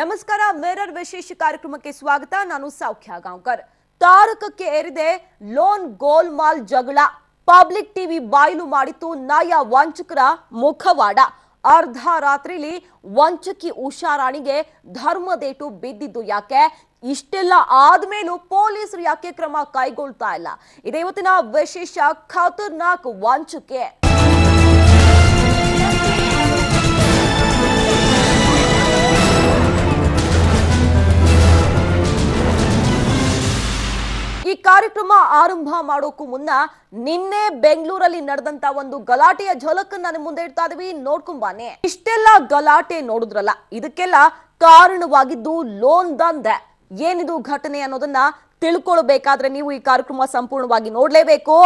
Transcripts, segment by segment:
ನಮಸ್ಕಾರ, ಮಿರರ್ ವಿಶೇಷ ಕಾರ್ಯಕ್ರಮಕ್ಕೆ ಸ್ವಾಗತ. ನಾನು ಸೌಖ್ಯ ಗಾಂವ್ಕರ್. ತಾರಕಕ್ಕೆ ಏರಿದೆ ಲೋನ್ ಗೋಲ್ಮಾಲ್ ಜಗಳ. ಪಬ್ಲಿಕ್ ಟಿವಿ ಬಾಯ್ಲು ಮಾಡಿತು ನಯ ವಂಚಕರ ಮುಖವಾಡ. ಅರ್ಧ ರಾತ್ರಿಲಿ ವಂಚಕಿ ಉಷಾರಾಣಿಗೆ ಧರ್ಮದೇಟು ಬಿದ್ದಿದ್ದು ಯಾಕೆ? ಇಷ್ಟೆಲ್ಲ ಆದ್ಮೇಲೂ ಪೊಲೀಸರು ಯಾಕೆ ಕ್ರಮ ಕೈಗೊಳ್ತಾ ಇಲ್ಲ? ಇದೇ ಇವತ್ತಿನ ವಿಶೇಷ ಖತರ್ನಾಕ್ ವಂಚಕೆ. ಈ ಕಾರ್ಯಕ್ರಮ ಆರಂಭ ಮಾಡೋಕ್ಕೂ ಮುನ್ನ ನಿನ್ನೆ ಬೆಂಗಳೂರಲ್ಲಿ ನಡೆದಂತ ಒಂದು ಗಲಾಟೆಯ ಝಲಕ್ ನಾನು ಮುಂದೆ ಇಡ್ತಾ ಇದೀವಿ. ನೋಡ್ಕೊಂಬಾನೆ ಇಷ್ಟೆಲ್ಲ ಗಲಾಟೆ ನೋಡಿದ್ರಲ್ಲ, ಇದಕ್ಕೆಲ್ಲ ಕಾರಣವಾಗಿದ್ದು ಲೋನ್ ದಂಧೆ. ಏನಿದು ಘಟನೆ ಅನ್ನೋದನ್ನ ತಿಳ್ಕೊಳ್ಬೇಕಾದ್ರೆ ನೀವು ಈ ಕಾರ್ಯಕ್ರಮ ಸಂಪೂರ್ಣವಾಗಿ ನೋಡ್ಲೇಬೇಕು.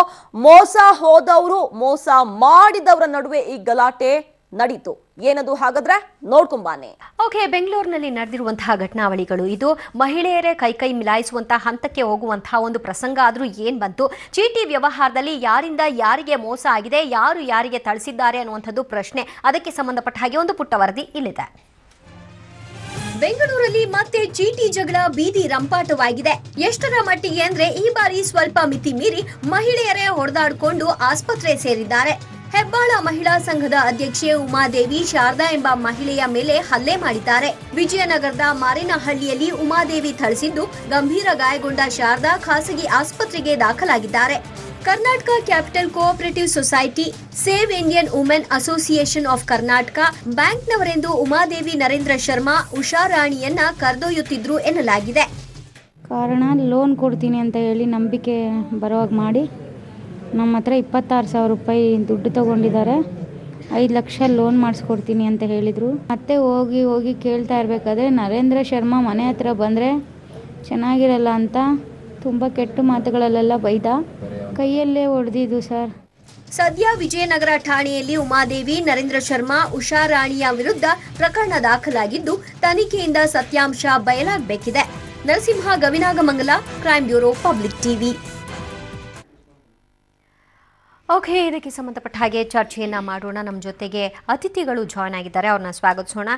ಮೋಸ ಹೋದವರು ಮೋಸ ಮಾಡಿದವರ ನಡುವೆ ಈ ಗಲಾಟೆ ನಡೀತು. ಏನದು ಹಾಗಾದ್ರೆ? ನೋಡ್ಕೊಂಬಾನೆ. ಓಕೆ ಬೆಂಗಳೂರಿನಲ್ಲಿ ನಡೆದಿರುವಂತಹ ಘಟನಾವಳಿಗಳು ಇದು. ಮಹಿಳೆಯರೇ ಕೈ ಕೈ ಮಿಲಾಯಿಸುವಂತಹ ಹಂತಕ್ಕೆ ಹೋಗುವಂತಹ ಒಂದು ಪ್ರಸಂಗ ಆದರೂ ಏನ್ ಬಂತು? ಚೀಟಿ ವ್ಯವಹಾರದಲ್ಲಿ ಯಾರಿಂದ ಯಾರಿಗೆ ಮೋಸ ಆಗಿದೆ? ಯಾರು ಯಾರಿಗೆ ತಳಿಸಿದ್ದಾರೆ ಅನ್ನುವಂಥದ್ದು ಪ್ರಶ್ನೆ. ಅದಕ್ಕೆ ಸಂಬಂಧಪಟ್ಟ ಹಾಗೆ ಒಂದು ಪುಟ್ಟ ವರದಿ ಇಲ್ಲಿದೆ. ಬೆಂಗಳೂರಲ್ಲಿ ಮತ್ತೆ ಚೀಟಿ ಜಗಳ ಬೀದಿ ರಂಪಾಟವಾಗಿದೆ. ಎಷ್ಟರ ಮಟ್ಟಿಗೆ ಅಂದ್ರೆ ಈ ಬಾರಿ ಸ್ವಲ್ಪ ಮಿತಿ ಮೀರಿ ಮಹಿಳೆಯರೇ ಹೊಡೆದಾಡಿಕೊಂಡು ಆಸ್ಪತ್ರೆ ಸೇರಿದ್ದಾರೆ. ಹೆಬ್ಬಾಳ ಮಹಿಳಾ ಸಂಘದ ಅಧ್ಯಕ್ಷೆ ಉಮಾದೇವಿ ಶಾರದಾ ಎಂಬ ಮಹಿಳೆಯ ಮೇಲೆ ಹಲ್ಲೆ ಮಾಡಿದ್ದಾರೆ. ವಿಜಯನಗರದ ಮಾರಿನಹಳ್ಳಿಯಲ್ಲಿ ಉಮಾದೇವಿ ಥಳಿಸಿದ್ದು ಗಂಭೀರ ಗಾಯಗೊಂಡ ಶಾರದಾ ಖಾಸಗಿ ಆಸ್ಪತ್ರೆಗೆ ದಾಖಲಾಗಿದ್ದಾರೆ. Karnataka capital cooperative society, save Indian women association of Karnataka, ಬ್ಯಾಂಕ್ನವರೆಂದು Umadevi Narendra Sharma ಉಷಾರಾಣಿಯನ್ನ ಕರೆದೊಯ್ಯುತ್ತಿದ್ರು ಎನ್ನಲಾಗಿದೆ. ಕಾರಣ, ಲೋನ್ ಕೊಡ್ತೀನಿ ಅಂತ ಹೇಳಿ ನಂಬಿಕೆ ಬರೋವಾಗ ಮಾಡಿ ನಮ್ಮ ಹತ್ರ ಇಪ್ಪತ್ತಾರು ಸಾವಿರ ರೂಪಾಯಿ ದುಡ್ಡು ತಗೊಂಡಿದ್ದಾರೆ. ಐದು ಲಕ್ಷ ಲೋನ್ ಮಾಡಿಸ್ಕೊಡ್ತೀನಿ ಅಂತ ಹೇಳಿದರು. ಮತ್ತೆ ಹೋಗಿ ಹೋಗಿ ಕೇಳ್ತಾ ಇರಬೇಕಾದ್ರೆ ನರೇಂದ್ರ ಶರ್ಮಾ ಮನೆ ಹತ್ರ ಬಂದರೆ ಚೆನ್ನಾಗಿರಲ್ಲ ಅಂತ ತುಂಬ ಕೆಟ್ಟ ಮಾತುಗಳಲ್ಲೆಲ್ಲ ಬೈದ. ಕೈಯಲ್ಲೇ ಹೊಡೆದಿದ್ದು ಸರ್. ಸದ್ಯ ವಿಜಯನಗರ ಠಾಣೆಯಲ್ಲಿ ಉಮಾದೇವಿ, ನರೇಂದ್ರ ಶರ್ಮಾ, ಉಷಾ ರಾಣಿಯ ವಿರುದ್ಧ ಪ್ರಕರಣ ದಾಖಲಾಗಿದ್ದು, ತನಿಖೆಯಿಂದ ಸತ್ಯಾಂಶ ಬಯಲಾಗಬೇಕಿದೆ. Narasimha, Gavinagamangala crime bureau, public TV. Okay, ಇದಕ್ಕೆ ಸಂಬಂಧಪಟ್ಟ ಹಾಗೆ ಚರ್ಚೆಯನ್ನು ಮಾಡೋಣ. ನಮ್ಮ ಜೊತೆಗೆ ಅತಿಥಿಗಳು ಜಾಯ್ನ್ ಆಗಿದ್ದಾರೆ. ಅವ್ರನ್ನ ಸ್ವಾಗತಿಸೋಣ.